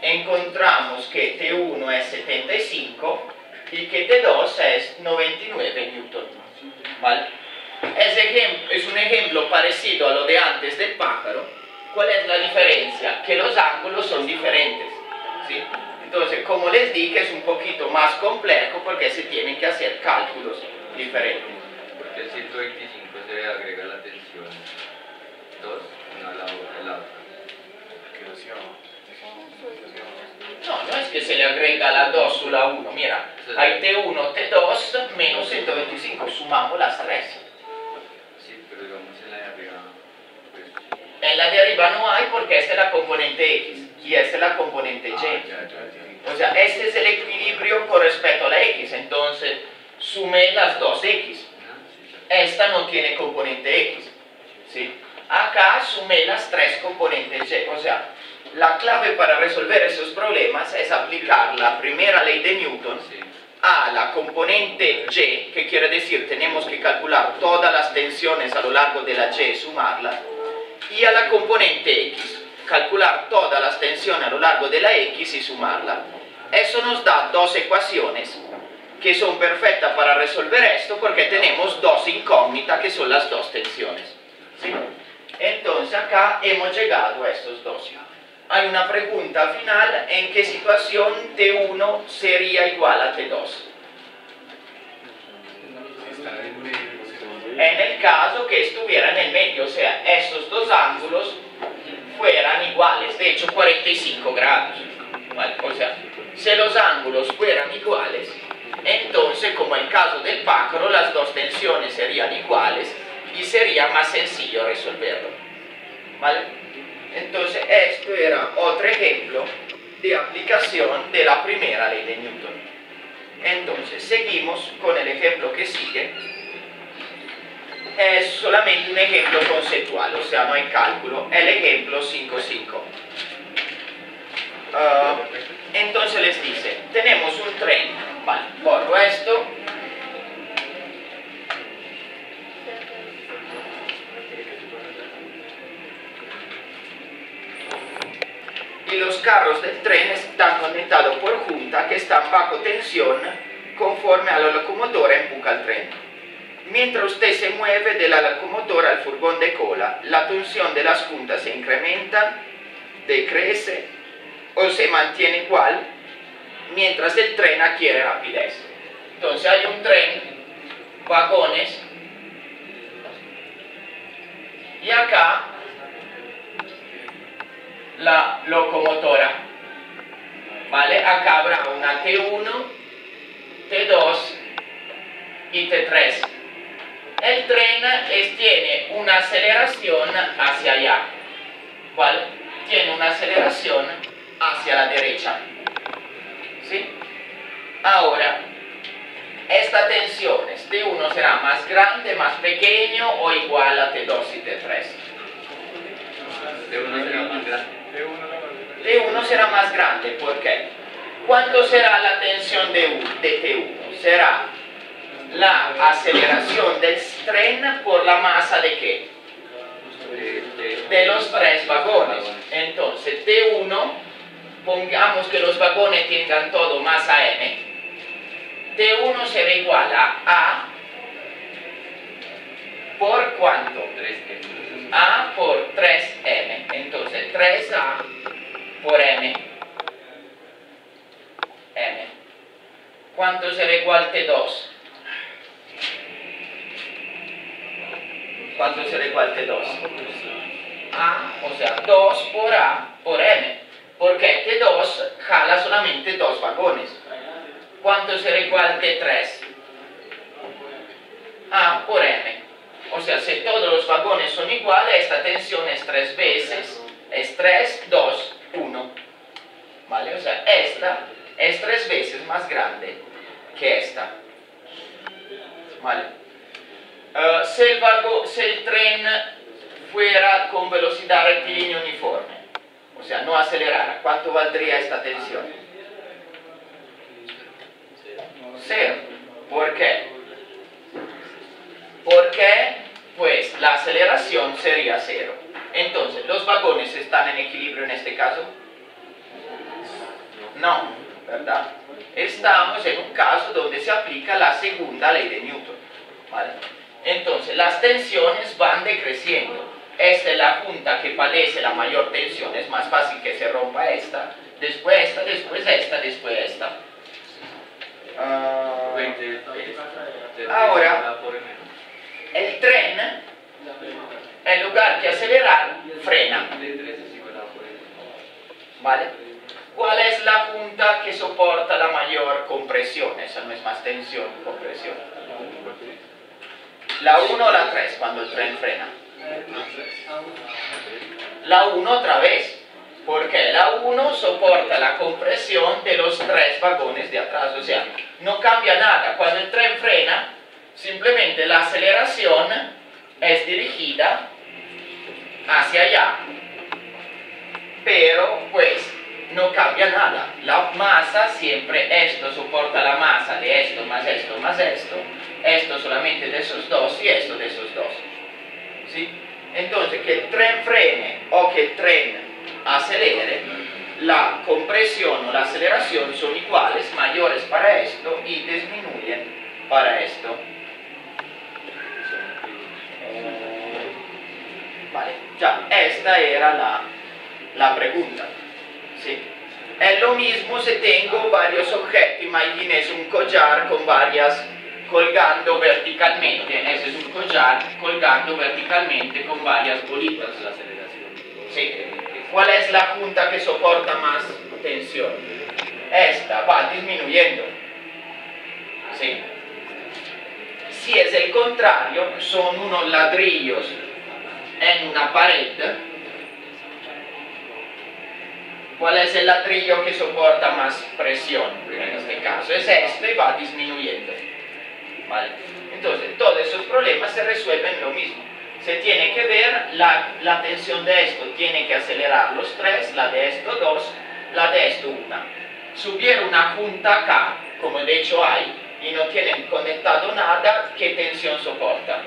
Encontramos que T1 es 75 y que T2 es 99 Newton. ¿Vale? Es, un ejemplo parecido a lo de antes del pájaro. ¿Cuál es la diferencia? Que los ángulos son diferentes. Entonces, como les dije, es un poquito más complejo porque se tienen que hacer cálculos diferentes. Porque el 125 se le agrega la tensión 2, no a la otra, a la otra. No, no es que se le agrega la 2 su la 1, mira, hay T1, T2 menos 125, sumamos las 3. Sí, pero digamos en la de arriba, pues. En la de arriba no hay porque esta es la componente X y esta es la componente Y. Ah, ya, ya, ya. O sea, este es el equilibrio con respecto a la X, entonces sumé las dos X. Ah, sí, ya. Esta no tiene componente X. ¿sí? Acá sumé las tres componentes Y. O sea, la clave para resolver esos problemas es aplicar la primera ley de Newton a la componente Y, que quiere decir tenemos que calcular todas las tensiones a lo largo de la Y, sumarlas, y a la componente X, calcular todas las tensiones a lo largo de la X y sumarla. Eso nos da dos ecuaciones que son perfectas para resolver esto porque tenemos dos incógnitas que son las dos tensiones. Entonces acá hemos llegado a estos dos. Hay una pregunta final, ¿en qué situación T1 sería igual a T2? Está en el caso que estuviera en el medio, o sea, estos dos ángulos fueran iguales, de hecho 45 grados. O sea, si los ángulos fueran iguales, entonces como el caso del pájaro, las dos tensiones serían iguales y sería más sencillo resolverlo. Entonces, esto era otro ejemplo de aplicación de la primera ley de Newton. Entonces, seguimos con el ejemplo que sigue. Es solamente un ejemplo conceptual, o sea, no hay cálculo. El ejemplo 5.5. Ah, entonces les dice, tenemos un tren, vale, esto, y los carros del tren están conectados por junta que están bajo tensión conforme a la locomotora empuja el tren. Mientras usted se mueve de la locomotora al furgón de cola, la tensión de las juntas se incrementa, decrece o se mantiene igual mientras el tren adquiere rapidez. Entonces hay un tren, vagones, y acá la locomotora. ¿Vale? Acá habrá una T1, T2 y T3. El tren tiene una aceleración hacia allá. ¿Vale? Tiene una aceleración hacia la derecha. ¿Sí? Ahora, esta tensión, T1 será más grande, más pequeño o igual a T2 y T3. T1 será más grande. T1 será más grande, ¿por qué? ¿Cuánto será la tensión de, U- de T1? Será la aceleración del tren por la masa de qué? De los tres vagones. Entonces, T1, pongamos que los vagones tengan todo masa M, T1 será igual a A por cuánto? A por 3M. Entonces 3A por M. M. ¿Cuánto será igual T2? ¿Cuánto será igual T2? A, o sea, 2 por A por M. Porque T2 jala solamente dos vagones. ¿Cuánto será igual T3? A por M. O sea, si todos los vagones son iguales, esta tensión es tres veces, es 3, 2, 1. ¿Vale? O sea, esta es tres veces más grande que esta. ¿Vale? Eh, si, el vago- si el tren fuera con velocidad rectilínea uniforme, o sea, no acelerara, ¿cuánto valdría esta tensión? Cero. ¿Por qué? Porque, pues, la aceleración sería cero. Entonces, ¿los vagones están en equilibrio en este caso? No, ¿verdad? Estamos en un caso donde se aplica la segunda ley de Newton. ¿vale? Entonces, las tensiones van decreciendo. Esta es la punta que padece la mayor tensión, es más fácil que se rompa esta, después esta, después esta, después esta. Ah, Ahora. El tren, en lugar de acelerar, frena. T3 es igual a por M. ¿Vale? ¿Cuál es la punta que soporta la mayor compresión? Esa no es más tensión, compresión. La 1 o la 3 cuando el tren frena. La 1 otra vez. Porque la 1 soporta la compresión de los tres vagones de atrás. O sea, no cambia nada. Cuando el tren frena, simplemente la aceleración es dirigida hacia allá. Pero pues no cambia nada. La masa siempre, esto soporta la masa de esto más esto más esto. Esto solamente de esos dos y esto de esos dos. ¿Sí? Entonces, que el tren frene o que el tren acelere, la compresión o la aceleración son iguales, mayores para esto y disminuyen para esto. Vale, ya, esta era la, la pregunta. ¿sí? Es lo mismo si tengo varios objetos, imagínese un collar con varias colgando verticalmente, es un collar colgando verticalmente con varias bolitas. La aceleración. Sí. ¿Cuál es la punta que soporta más tensión? Esta va disminuyendo. Sí. si es el contrario, son unos ladrillos en una pared. ¿Cuál es el ladrillo que soporta más presión? En este caso es este y va disminuyendo. ¿Vale? Entonces, todos esos problemas se resuelven lo mismo. Se tiene que ver la, la tensión de esto, tiene que acelerar los tres, la de esto dos, la de esto una. Si hubiera una junta acá, como de hecho hay, y no tienen conectado nada, ¿qué tensión soporta?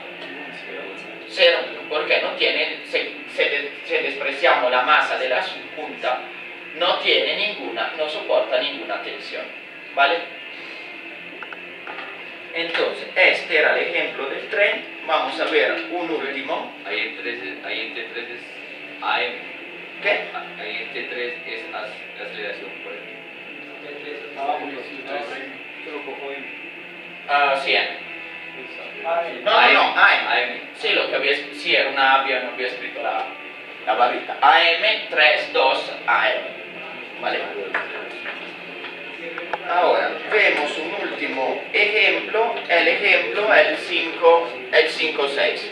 Cero, porque no tiene, se, se, se despreciamos la masa de la punta, no tiene ninguna, no soporta ninguna tensión, ¿vale? Entonces, este era el ejemplo del tren, vamos a ver un último, Ahí en 3 es, ahí en T3 es AM. ¿qué? Ahí en T3 es ac- aceleración por el Ah, sí, eh. No, no, no, AM. AM. Sí, lo que había, sí, era una, había, no había escrito la, la barrita. AM32 AM. Vale. Ahora, vemos un último ejemplo. El ejemplo el 5, el 5, 6.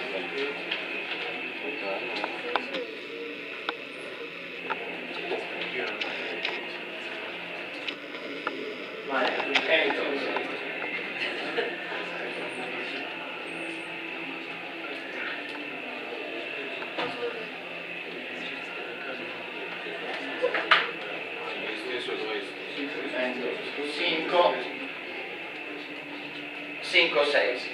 Vale. Entonces, 5, 6.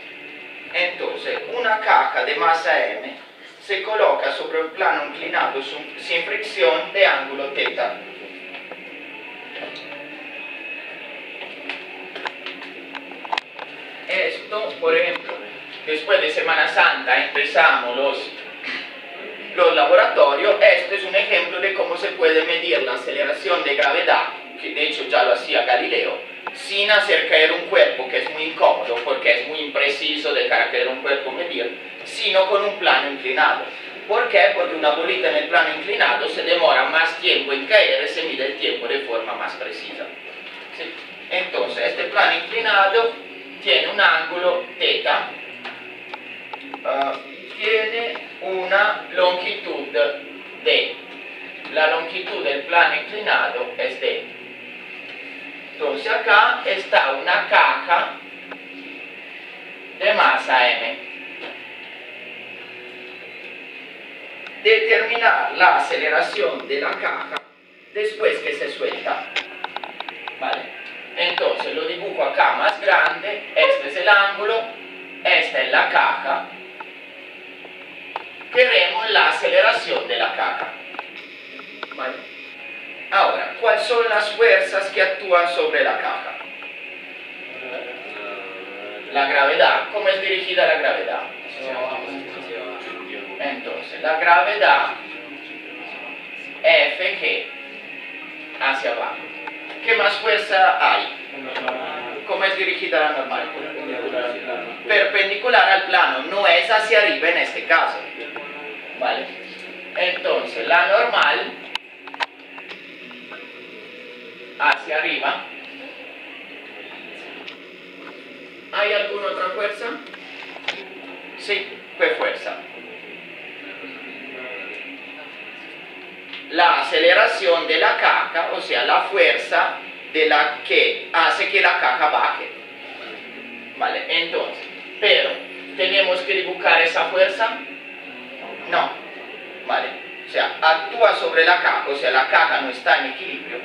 Entonces, una caja de masa M se coloca sobre un plano inclinado sin fricción de ángulo θ. Esto, por ejemplo, después de Semana Santa empezamos los, los laboratorios. Este es un ejemplo de cómo se puede medir la aceleración de gravedad, que de hecho ya lo hacía Galileo, sin hacer caer un cuerpo, que es muy incómodo porque es muy impreciso de caer un cuerpo medir, sino con un plano inclinado. ¿Por qué? Porque una bolita en el plano inclinado se demora más tiempo en caer se mide el tiempo de forma más precisa. ¿Sí? Entonces, este plano inclinado tiene un ángulo θ, ah, tiene una longitud d. La longitud del plano inclinado es d. Entonces acá está una caja de masa m. Determinar la aceleración de la caja después que se suelta. ¿Vale? Entonces lo dibujo acá más grande, este es el ángulo, esta es la caja. Queremos la aceleración de la caja. ¿Vale? Ahora, ¿cuáles son las fuerzas que actúan sobre la caja? La gravedad. ¿Cómo es dirigida la gravedad? Entonces, la gravedad F hacia abajo. ¿Qué más fuerza hay? ¿Cómo es dirigida la normal? Perpendicular al plano, no es hacia arriba en este caso. ¿Vale? Entonces, la normal hacia arriba. ¿Hay alguna otra fuerza? Sí, ¿qué fuerza? La aceleración de la caja, o sea, la fuerza de la que hace que la caja baje. ¿Vale? Entonces, pero, ¿tenemos que dibujar esa fuerza? No. ¿Vale? O sea, actúa sobre la caja, o sea, la caja no está en equilibrio,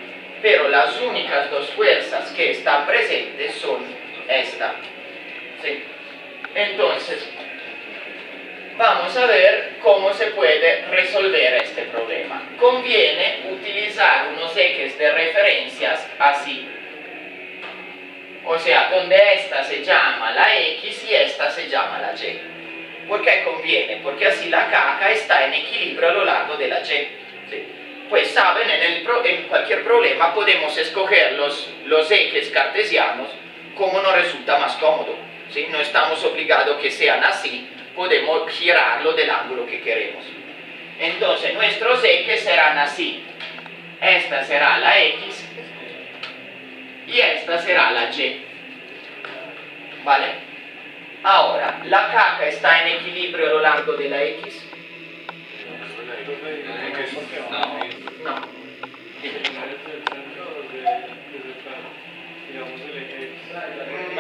pero las únicas dos fuerzas que están presentes son esta. Entonces, vamos a ver cómo se puede resolver este problema. Conviene utilizar unos ejes de referencias así. O sea, donde esta se llama la X y esta se llama la Y. ¿Por qué conviene? Porque así la caja está en equilibrio a lo largo de la Y. ¿sí? Pues saben, en, cualquier problema podemos escoger los, los ejes cartesianos como nos resulta más cómodo. ¿sí? No estamos obligados que sean así, podemos girarlo del ángulo que queremos. Entonces nuestros ejes serán así. Esta será la X y esta será la Y. ¿Vale? Ahora, la caja está en equilibrio a lo largo de la X. No. No.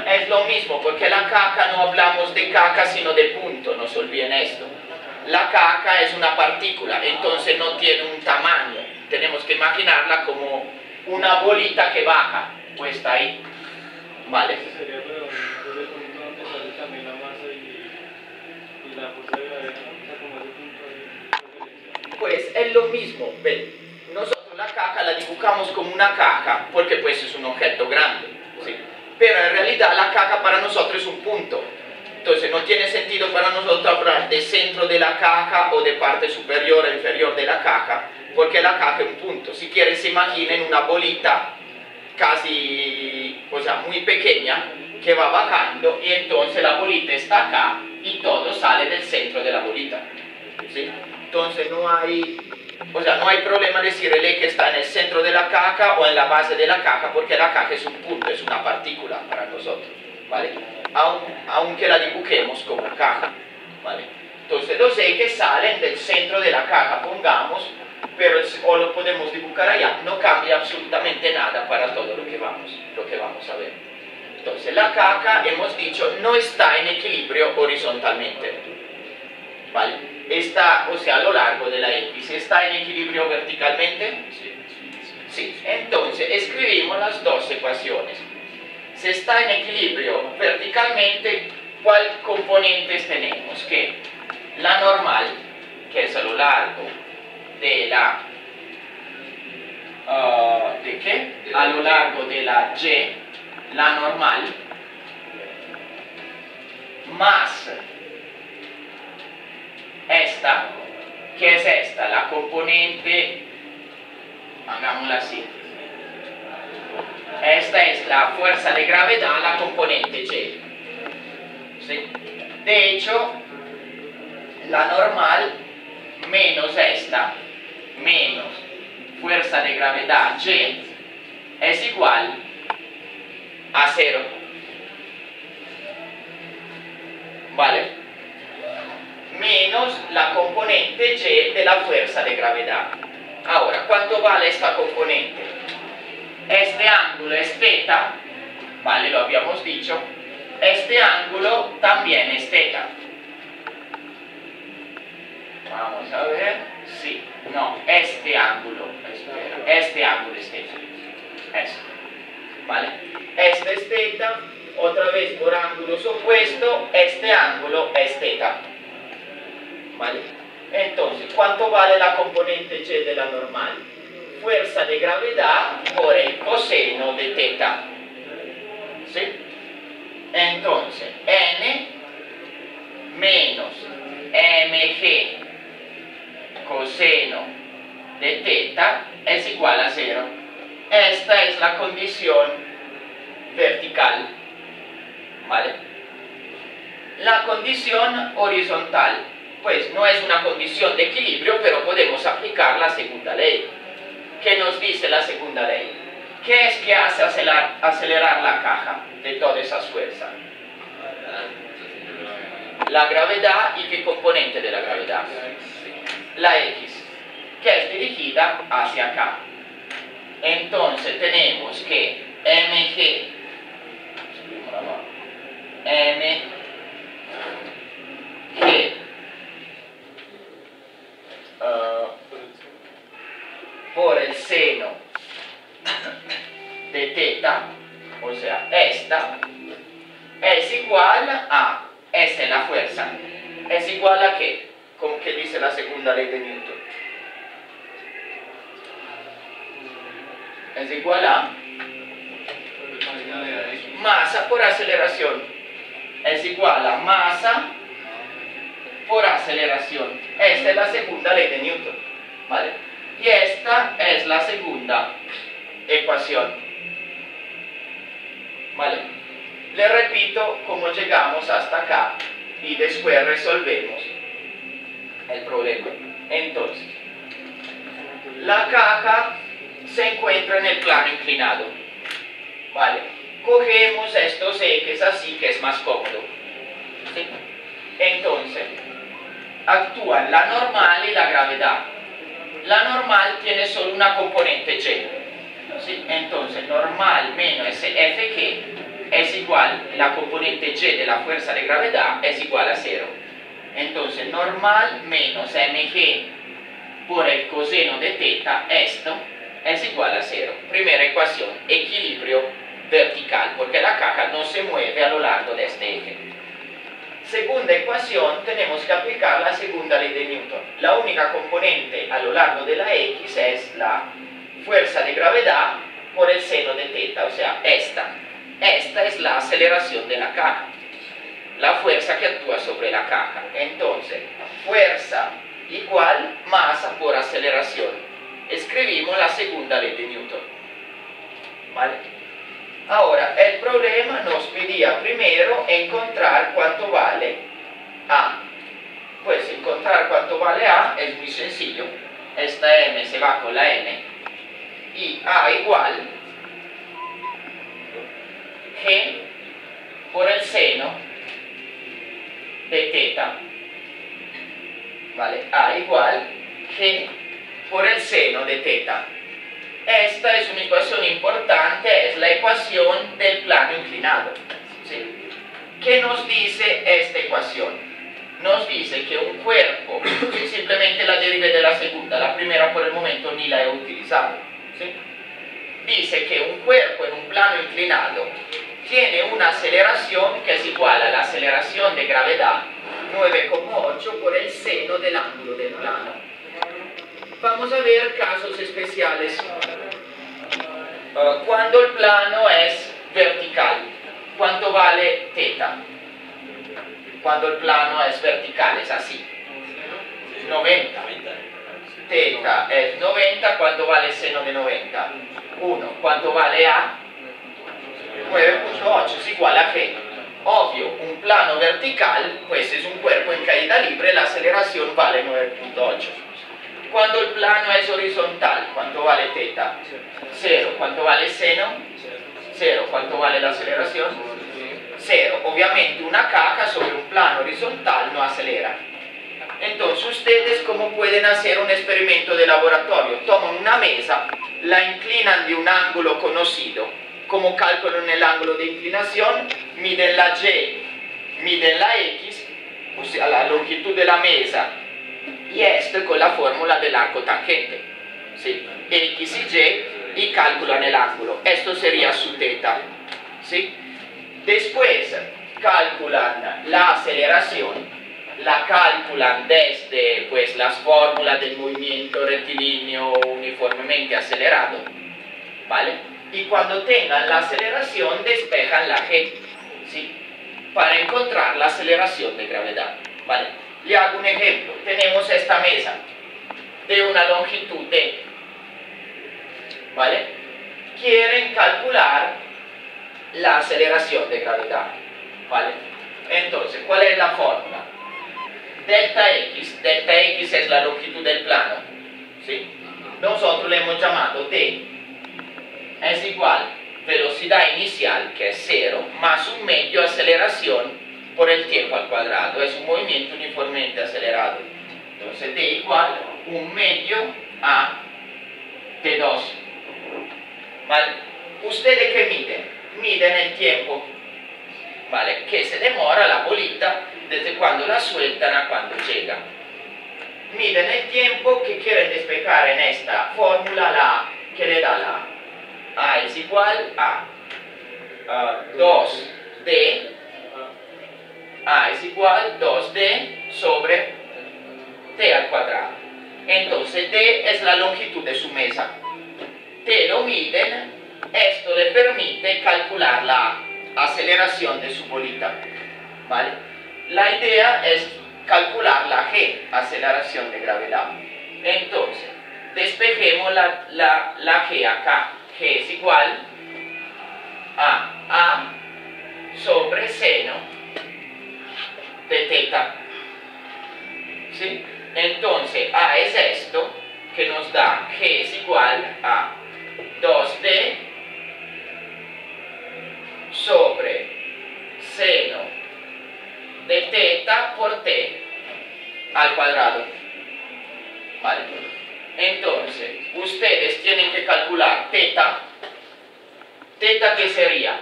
Es lo mismo, porque la caja no hablamos de caja sino de punto, no se olviden esto. La caja es una partícula, entonces no tiene un tamaño. Tenemos que imaginarla como una bolita que baja, puesta ahí. ¿Vale? Pues es lo mismo, ven. La caja la dibujamos como una caja porque pues es un objeto grande, ¿sí? Pero en realidad la caja para nosotros es un punto. Entonces no tiene sentido para nosotros hablar de centro de la caja o de parte superior o inferior de la caja, porque la caja es un punto. Si quieren se imaginen una bolita casi, o muy pequeña que va bajando y entonces la bolita está acá y todo sale del centro de la bolita. Entonces no hay, o sea, no hay problema decir el está en el centro de la caja o en la base de la caja porque la caja es un punto, es una partícula para nosotros, ¿vale? Aun- aunque la dibujemos como caja, ¿vale? Entonces los ejes salen del centro de la caja, pongamos, pero o lo podemos dibujar allá, no cambia absolutamente nada para todo lo que vamos, lo que vamos a ver. Entonces la caja, hemos dicho, no está en equilibrio horizontalmente, ¿vale? Está, o sea, a lo largo de la X, ¿está en equilibrio verticalmente? Sí. Entonces, escribimos las dos ecuaciones. Si está en equilibrio verticalmente, ¿cuál componentes tenemos? Que la normal, que es a lo largo de la... ah, ¿De qué? A lo largo de la Y, la normal, más esta, que es esta, la componente, hagámosla así. Esta es la fuerza de gravedad, la componente Y. ¿Sí? De hecho, la normal menos esta, menos fuerza de gravedad Y, es igual a cero. ¿Vale? meno la componente G della forza di gravedad. Ora, ¿cuánto vale questa componente? Este ángulo è teta, vale, lo abbiamo detto, este ángulo también es teta. Vamos a ver, sí, no, este ángulo, este ángulo es teta, vale, este es teta, otra vez por ángulos opuestos, este ángulo es teta. ¿Vale? Entonces, ¿cuánto vale la componente Y de la normal? Fuerza de gravedad por el coseno de θ. ¿Sí? Entonces, n menos mg coseno de θ es igual a cero. Esta es la condición vertical. ¿Vale? La condición horizontal, pues no es una condición de equilibrio, pero podemos aplicar la segunda ley. ¿Qué nos dice la segunda ley? ¿Qué es que hace acelerar, acelerar la caja de todas esas fuerzas? La gravedad y qué componente de la gravedad? La X, que es dirigida hacia acá. Entonces tenemos que mg, mg ah, por el seno. De θ, o sea, esta, es igual a, esta es la fuerza, es igual a qué, como que dice la segunda ley de Newton. Es igual a masa por aceleración. Es igual a masa por aceleración. Esta es la segunda ley de Newton. ¿Vale? Y esta es la segunda ecuación. ¿Vale? Le repito cómo llegamos hasta acá y después resolvemos el problema. Entonces, la caja se encuentra en el plano inclinado. ¿Vale? Cogemos estos ejes así que es más cómodo. Actúan la normal y la gravedad. La normal tiene solo una componente y. ¿sí? Entonces, normal menos Fg es igual, la componente y de la fuerza de gravedad es igual a cero. Entonces, normal menos mg por el coseno de teta, esto es igual a cero. Primera ecuación, equilibrio vertical, porque la caja no se mueve a lo largo de este eje. Segunda ecuación, tenemos que aplicar la segunda ley de Newton. La única componente a lo largo de la X es la fuerza de gravedad por el seno de teta, o sea, esta. Esta es la aceleración de la caja, la fuerza que actúa sobre la caja. Entonces, fuerza igual masa por aceleración. Escribimos la segunda ley de Newton. ¿Vale? Ahora, el problema nos pedía primero encontrar cuánto vale A. Pues encontrar cuánto vale A es muy sencillo. Esta M se va con la N. Y A igual G por el seno de teta. ¿Vale? A igual G por el seno de teta. Esta es una ecuación importante, es la ecuación del plano inclinado. ¿sí? ¿Qué nos dice esta ecuación? Nos dice que un cuerpo, simplemente la derive de la segunda, la primera por el momento ni la he utilizado. ¿sí? Dice que un cuerpo en un plano inclinado tiene una aceleración que es igual a la aceleración de gravedad 9,8 por el seno del ángulo del plano. Vamos a ver casos especiales. Uh, cuando el plano es vertical, ¿cuánto vale teta? Cuando el plano es vertical, es así. 90. Teta es 90, ¿cuánto vale seno de 90? 1. ¿Cuánto vale A? 9.8 es igual a G. Obvio, un plano vertical, pues es un cuerpo en caída libre, la vale 9.8 cuando el plano es horizontal, ¿cuánto vale teta? Cero. ¿Cuánto vale seno? Cero. ¿Cuánto vale la aceleración? Cero. Obviamente una caja sobre un plano horizontal no acelera. Entonces ustedes cómo pueden hacer un experimento de laboratorio? Toman una mesa, la inclinan de un ángulo conocido, como calculan el ángulo de inclinación, miden la Y, miden la X, o sea la longitud de la mesa y esto con la fórmula del arco tangente. ¿sí? X y Y y calculan el ángulo. Esto sería su teta. ¿sí? Después calculan la aceleración, la calculan desde pues, las fórmulas del movimiento rectilíneo uniformemente acelerado. ¿vale? Y cuando tengan la aceleración despejan la G. ¿sí? Para encontrar la aceleración de gravedad. ¿vale? Le hago un ejemplo. Tenemos esta mesa de una longitud D. ¿Vale? Quieren calcular la aceleración de gravedad. ¿Vale? Entonces, ¿cuál es la fórmula? Delta X, delta X es la longitud del plano. ¿sí? Nosotros le hemos llamado D. Es igual velocidad inicial, que es cero, más un medio aceleración por el tiempo al cuadrado, es un movimiento uniformemente acelerado. Entonces D igual un medio a T2. ¿Vale? ¿Ustedes qué miden? Miden el tiempo, ¿vale? Que se demora la bolita desde cuando la sueltan a cuando llega. Miden el tiempo que quieren despejar en esta fórmula la que le da la A es igual a, a 2D a es igual 2D sobre T al cuadrado. Entonces D es la longitud de su mesa. T lo miden, esto le permite calcular la aceleración de su bolita. ¿Vale? La idea es calcular la G, aceleración de gravedad. Entonces, despejemos la, la, la G acá. G es igual a A sobre seno de teta. ¿Sí? Entonces, A es esto, que nos da G es igual a 2D sobre seno de teta por T al cuadrado. Vale. Entonces, ustedes tienen que calcular teta. ¿Teta qué sería?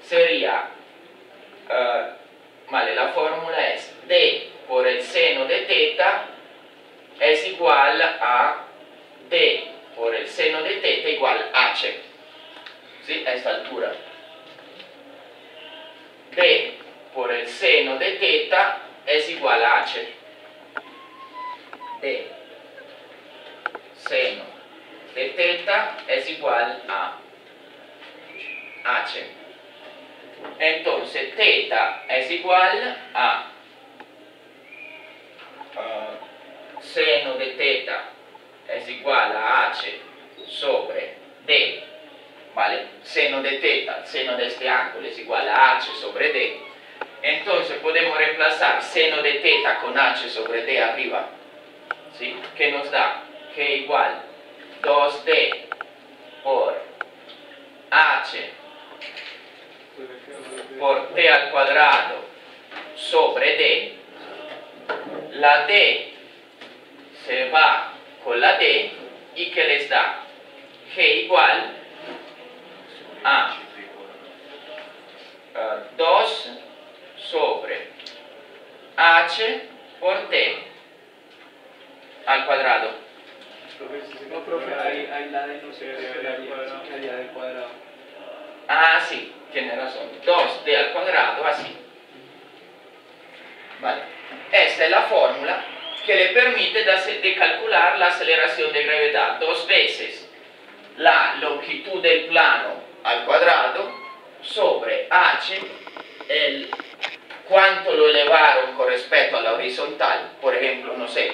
Sería, eh, vale, la fórmula es d por el seno de teta es igual a d por el seno de teta igual a h. ¿Sí? A esta altura. d por el seno de teta es igual a h. d seno de teta es igual a h. Entonces, teta es igual a uh, seno de teta es igual a h sobre d, ¿vale? Seno de teta, seno de este ángulo es igual a h sobre d. Entonces podemos reemplazar seno de teta con h sobre d arriba, ¿sí? Que nos da que igual 2d por h por t al cuadrado sobre d, la d se va con la d y que les da g igual a 2 sobre h por t al cuadrado. No, profe, ahí, ahí la D no se quedaría del cuadrado. Ah, sí, tiene razón. 2d al cuadrado, así. Vale. Esta es la fórmula que le permite de, calcular la aceleración de gravedad dos veces la longitud del plano al cuadrado sobre h, el cuánto lo elevaron con respecto a la horizontal, por ejemplo, no sé,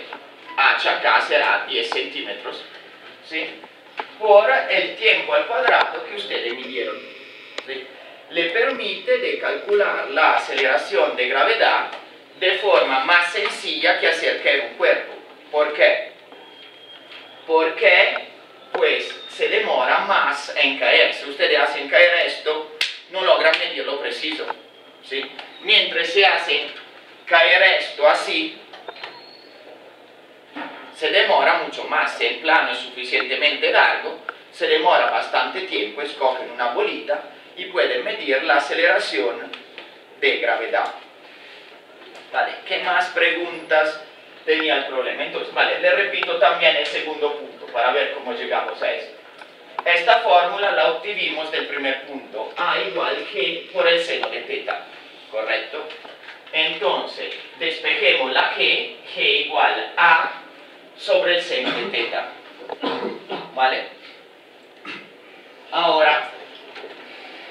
h acá será 10 centímetros, ¿sí? por el tiempo al cuadrado que ustedes midieron. ¿sí? Le permite de calcular la aceleración de gravedad de forma más sencilla que hacer caer un cuerpo. ¿Por qué? Porque pues se demora más en caer. Si ustedes hacen caer esto, no logran medirlo preciso. ¿sí? Mientras se hace caer esto así, se demora mucho más. Si el plano es suficientemente largo, se demora bastante tiempo, escogen una bolita y pueden medir la aceleración de gravedad. Vale, ¿qué más preguntas tenía el problema? Entonces, vale, le repito también el segundo punto para ver cómo llegamos a esto. Esta fórmula la obtuvimos del primer punto, A igual que por el seno de teta, ¿correcto? Entonces, despejemos la G, G igual a sobre el seno de teta, ¿vale? Ahora,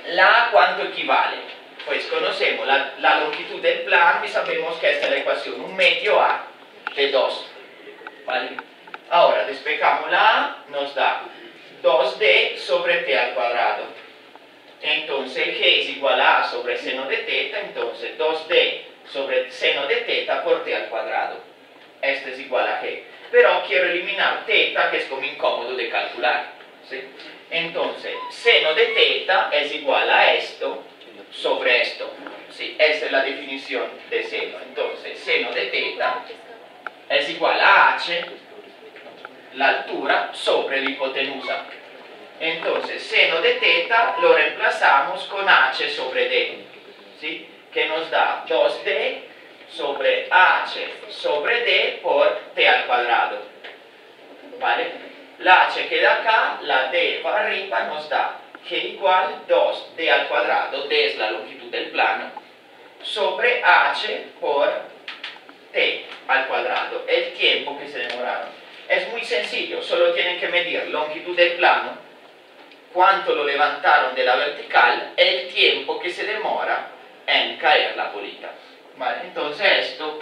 la ¿cuánto equivale? Pues conocemos la, la, longitud del plano y sabemos que esta es la ecuación, un medio A de 2. ¿vale? Ahora despejamos la A, nos da 2D sobre T al cuadrado. Entonces G es igual a A sobre seno de teta, entonces 2D sobre seno de teta por T al cuadrado. Este es igual a G. Pero quiero eliminar teta, que es como incómodo de calcular. ¿sí? Entonces, seno de teta es igual a esto sobre esto. ¿sí? Esa es la definición de seno. Entonces, seno de teta es igual a h, la altura, sobre la hipotenusa. Entonces, seno de teta lo reemplazamos con h sobre d, ¿sí? que nos da 2d sobre h sobre d por t al cuadrado. ¿Vale? La h queda acá, la d va arriba, nos da g igual 2d al cuadrado, d es la longitud del plano, sobre h por t al cuadrado, el tiempo que se demoraron. Es muy sencillo, solo tienen que medir longitud del plano, cuánto lo levantaron de la vertical, el tiempo que se demora en caer la bolita. Entonces esto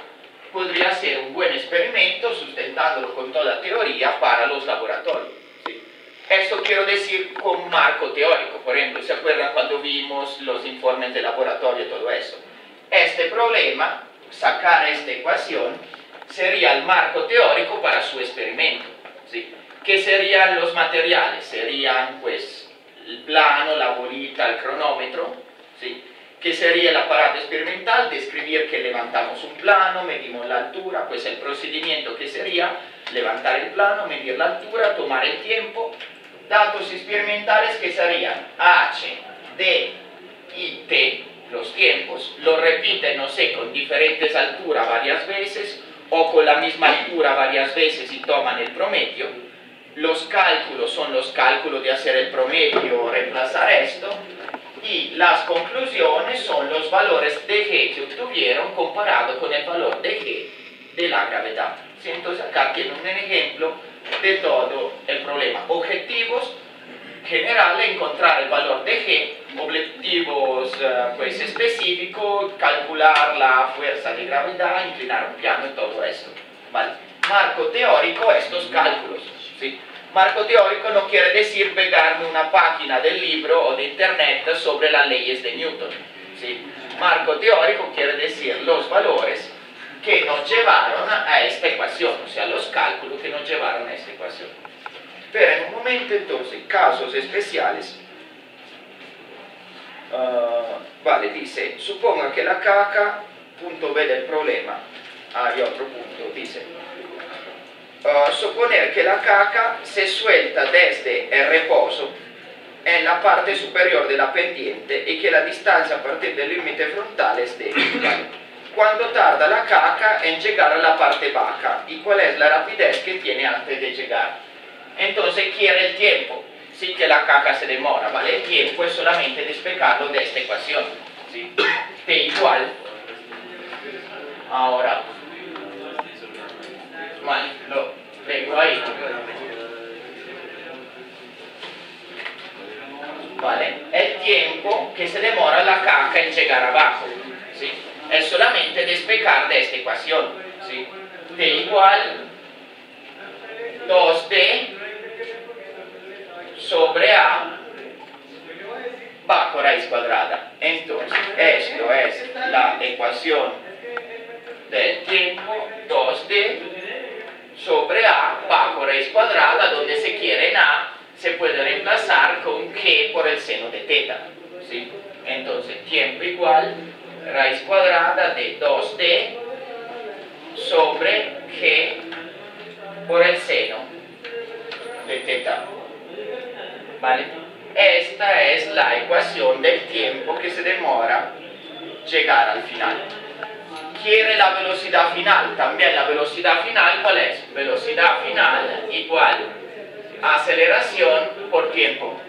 podría ser un buen experimento sustentándolo con toda teoría para los laboratorios. ¿sí? Esto quiero decir con marco teórico, por ejemplo, ¿se acuerdan cuando vimos los informes de laboratorio y todo eso? Este problema, sacar esta ecuación, sería el marco teórico para su experimento. ¿sí? ¿Qué serían los materiales? Serían pues el plano, la bolita, el cronómetro, ¿sí? ¿Qué sería el aparato experimental? Describir que levantamos un plano, medimos la altura, pues el procedimiento que sería levantar el plano, medir la altura, tomar el tiempo, datos experimentales que serían H, D y T, los tiempos, lo repiten, no sé, con diferentes alturas varias veces o con la misma altura varias veces y toman el promedio. Los cálculos son los cálculos de hacer el promedio o reemplazar esto y las conclusiones son los valores de G que obtuvieron comparado con el valor de G de la gravedad. Entonces acá tienen un ejemplo de todo el problema. Objetivos generales, encontrar el valor de G, objetivos eh, pues, específicos, calcular la fuerza de gravedad, inclinar un piano y todo esto. ¿vale? Marco teórico, estos cálculos. ¿sí? Marco teórico no quiere decir pegarme una página del libro o de internet sobre las leyes de Newton. ¿sí? Marco teórico quiere decir los valores que nos llevaron a esta ecuación, o sea, los cálculos que nos llevaron a esta ecuación. Pero en un momento entonces, casos especiales, uh, vale, dice, suponga que la caca, punto B del problema, hay otro punto, dice, uh, suponer que la caca se suelta desde el reposo en la parte superior de la pendiente y que la distancia a partir del límite frontal es de cuando tarda la caca en llegar a la parte baja y cuál es la rapidez que tiene antes de llegar. Entonces quiere el tiempo, sí que la caca se demora, ¿vale? El tiempo es solamente despegarlo de esta ecuación, ¿sí? T igual, ahora, vale, lo ahí, ¿vale? El tiempo que se demora la caca en llegar abajo, ¿sí? es solamente despejar de esta ecuación. ¿sí? Igual 2D sobre A bajo raíz cuadrada. Entonces, esto es la ecuación del tiempo 2D sobre A bajo raíz cuadrada, donde se quiere en A, se puede reemplazar con G por el seno de teta. ¿sí? Entonces, tiempo igual raíz cuadrada de 2D sobre G por el seno de teta. ¿Vale? Esta es la ecuación del tiempo que se demora llegar al final. Quiere la velocidad final. También la velocidad final, ¿cuál es? Velocidad final igual aceleración por tiempo.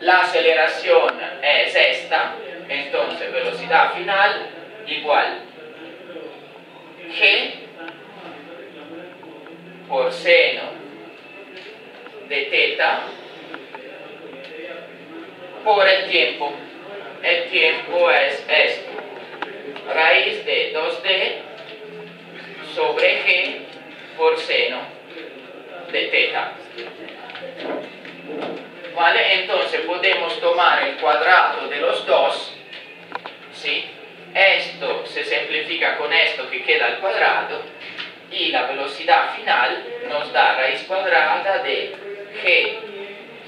La aceleración es esta, entonces, velocidad final igual G por seno de teta por el tiempo. El tiempo es esto. Raíz de 2D sobre G por seno de teta. ¿Vale? Entonces podemos tomar el cuadrado de los dos ¿sí? Esto se simplifica con esto que queda al cuadrado y la velocidad final nos da raíz cuadrada de g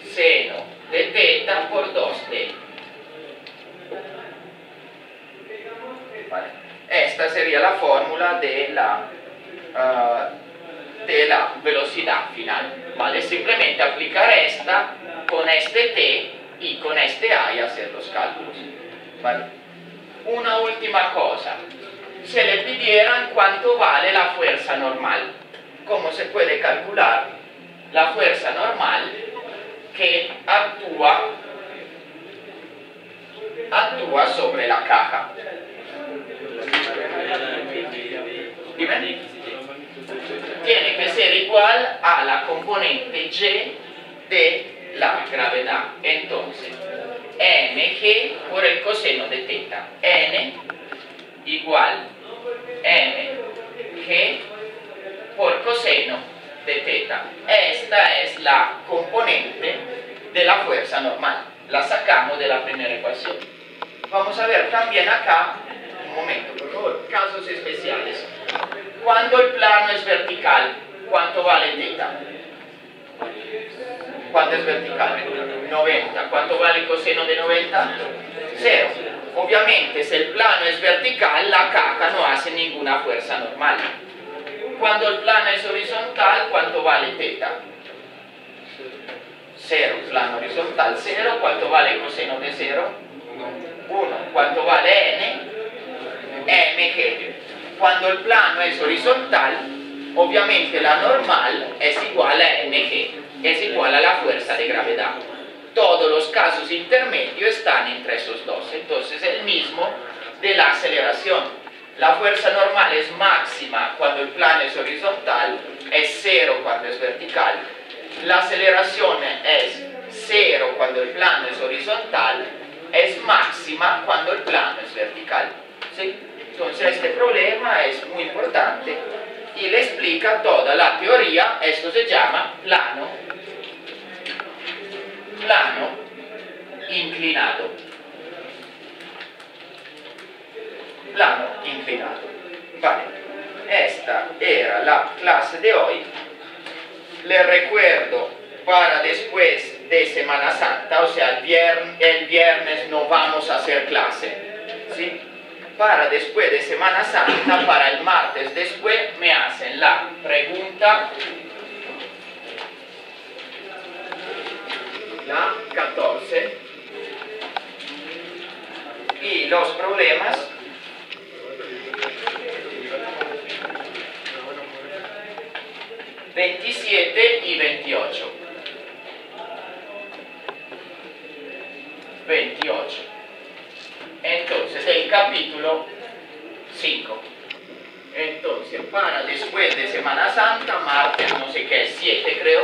seno de teta por 2d. Esta sería la fórmula de la, uh, de la velocidad final. ¿vale? Simplemente aplicar esta con este t y con este a y hacer los cálculos. una última cosa. Se le pidieran cuánto vale la fuerza normal. ¿Cómo se puede calcular la fuerza normal que actúa, actúa sobre la caja? Tiene que ser igual a la componente Y de la gravedad. Entonces, mg por el coseno de teta. n igual mg por coseno de teta. Esta es la componente de la fuerza normal. La sacamos de la primera ecuación. Vamos a ver también acá, un momento por favor, casos especiales. Cuando el plano es vertical, ¿cuánto vale teta? ¿Cuánto es vertical? 90. ¿Cuánto vale el coseno de 90? 0. Obviamente, si el plano es vertical, la caja no hace ninguna fuerza normal. Cuando el plano es horizontal, ¿cuánto vale teta? Cero, plano horizontal, cero. ¿Cuánto vale coseno de cero? 1. ¿Cuánto vale n? mg. Cuando el plano es horizontal, obviamente la normal es igual a mg, es igual a la fuerza de gravedad. Todos los casos intermedios están entre esos dos. Entonces el mismo de la aceleración. La fuerza normal es máxima cuando el plano es horizontal, es cero cuando es vertical. La aceleración es cero cuando el plano es horizontal, es máxima cuando el plano es vertical. ¿sí? Entonces este problema es muy importante y le explica toda la teoría, esto se llama plano, plano inclinado. Plano inclinado. Vale, esta era la clase de hoy. Le recuerdo para después de Semana Santa, o sea, el viernes, el viernes no vamos a hacer clase. ¿sí? Para después de Semana Santa, para el martes después, me hacen la pregunta, la 14, y los problemas 27 y 28. 28. Entonces, el capítulo 5. Entonces, para después de Semana Santa, martes, no sé qué, 7 creo,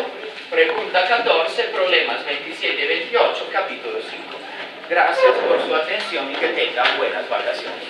pregunta 14, problemas 27 y 28, capítulo 5. Gracias por su atención y que tengan buenas vacaciones.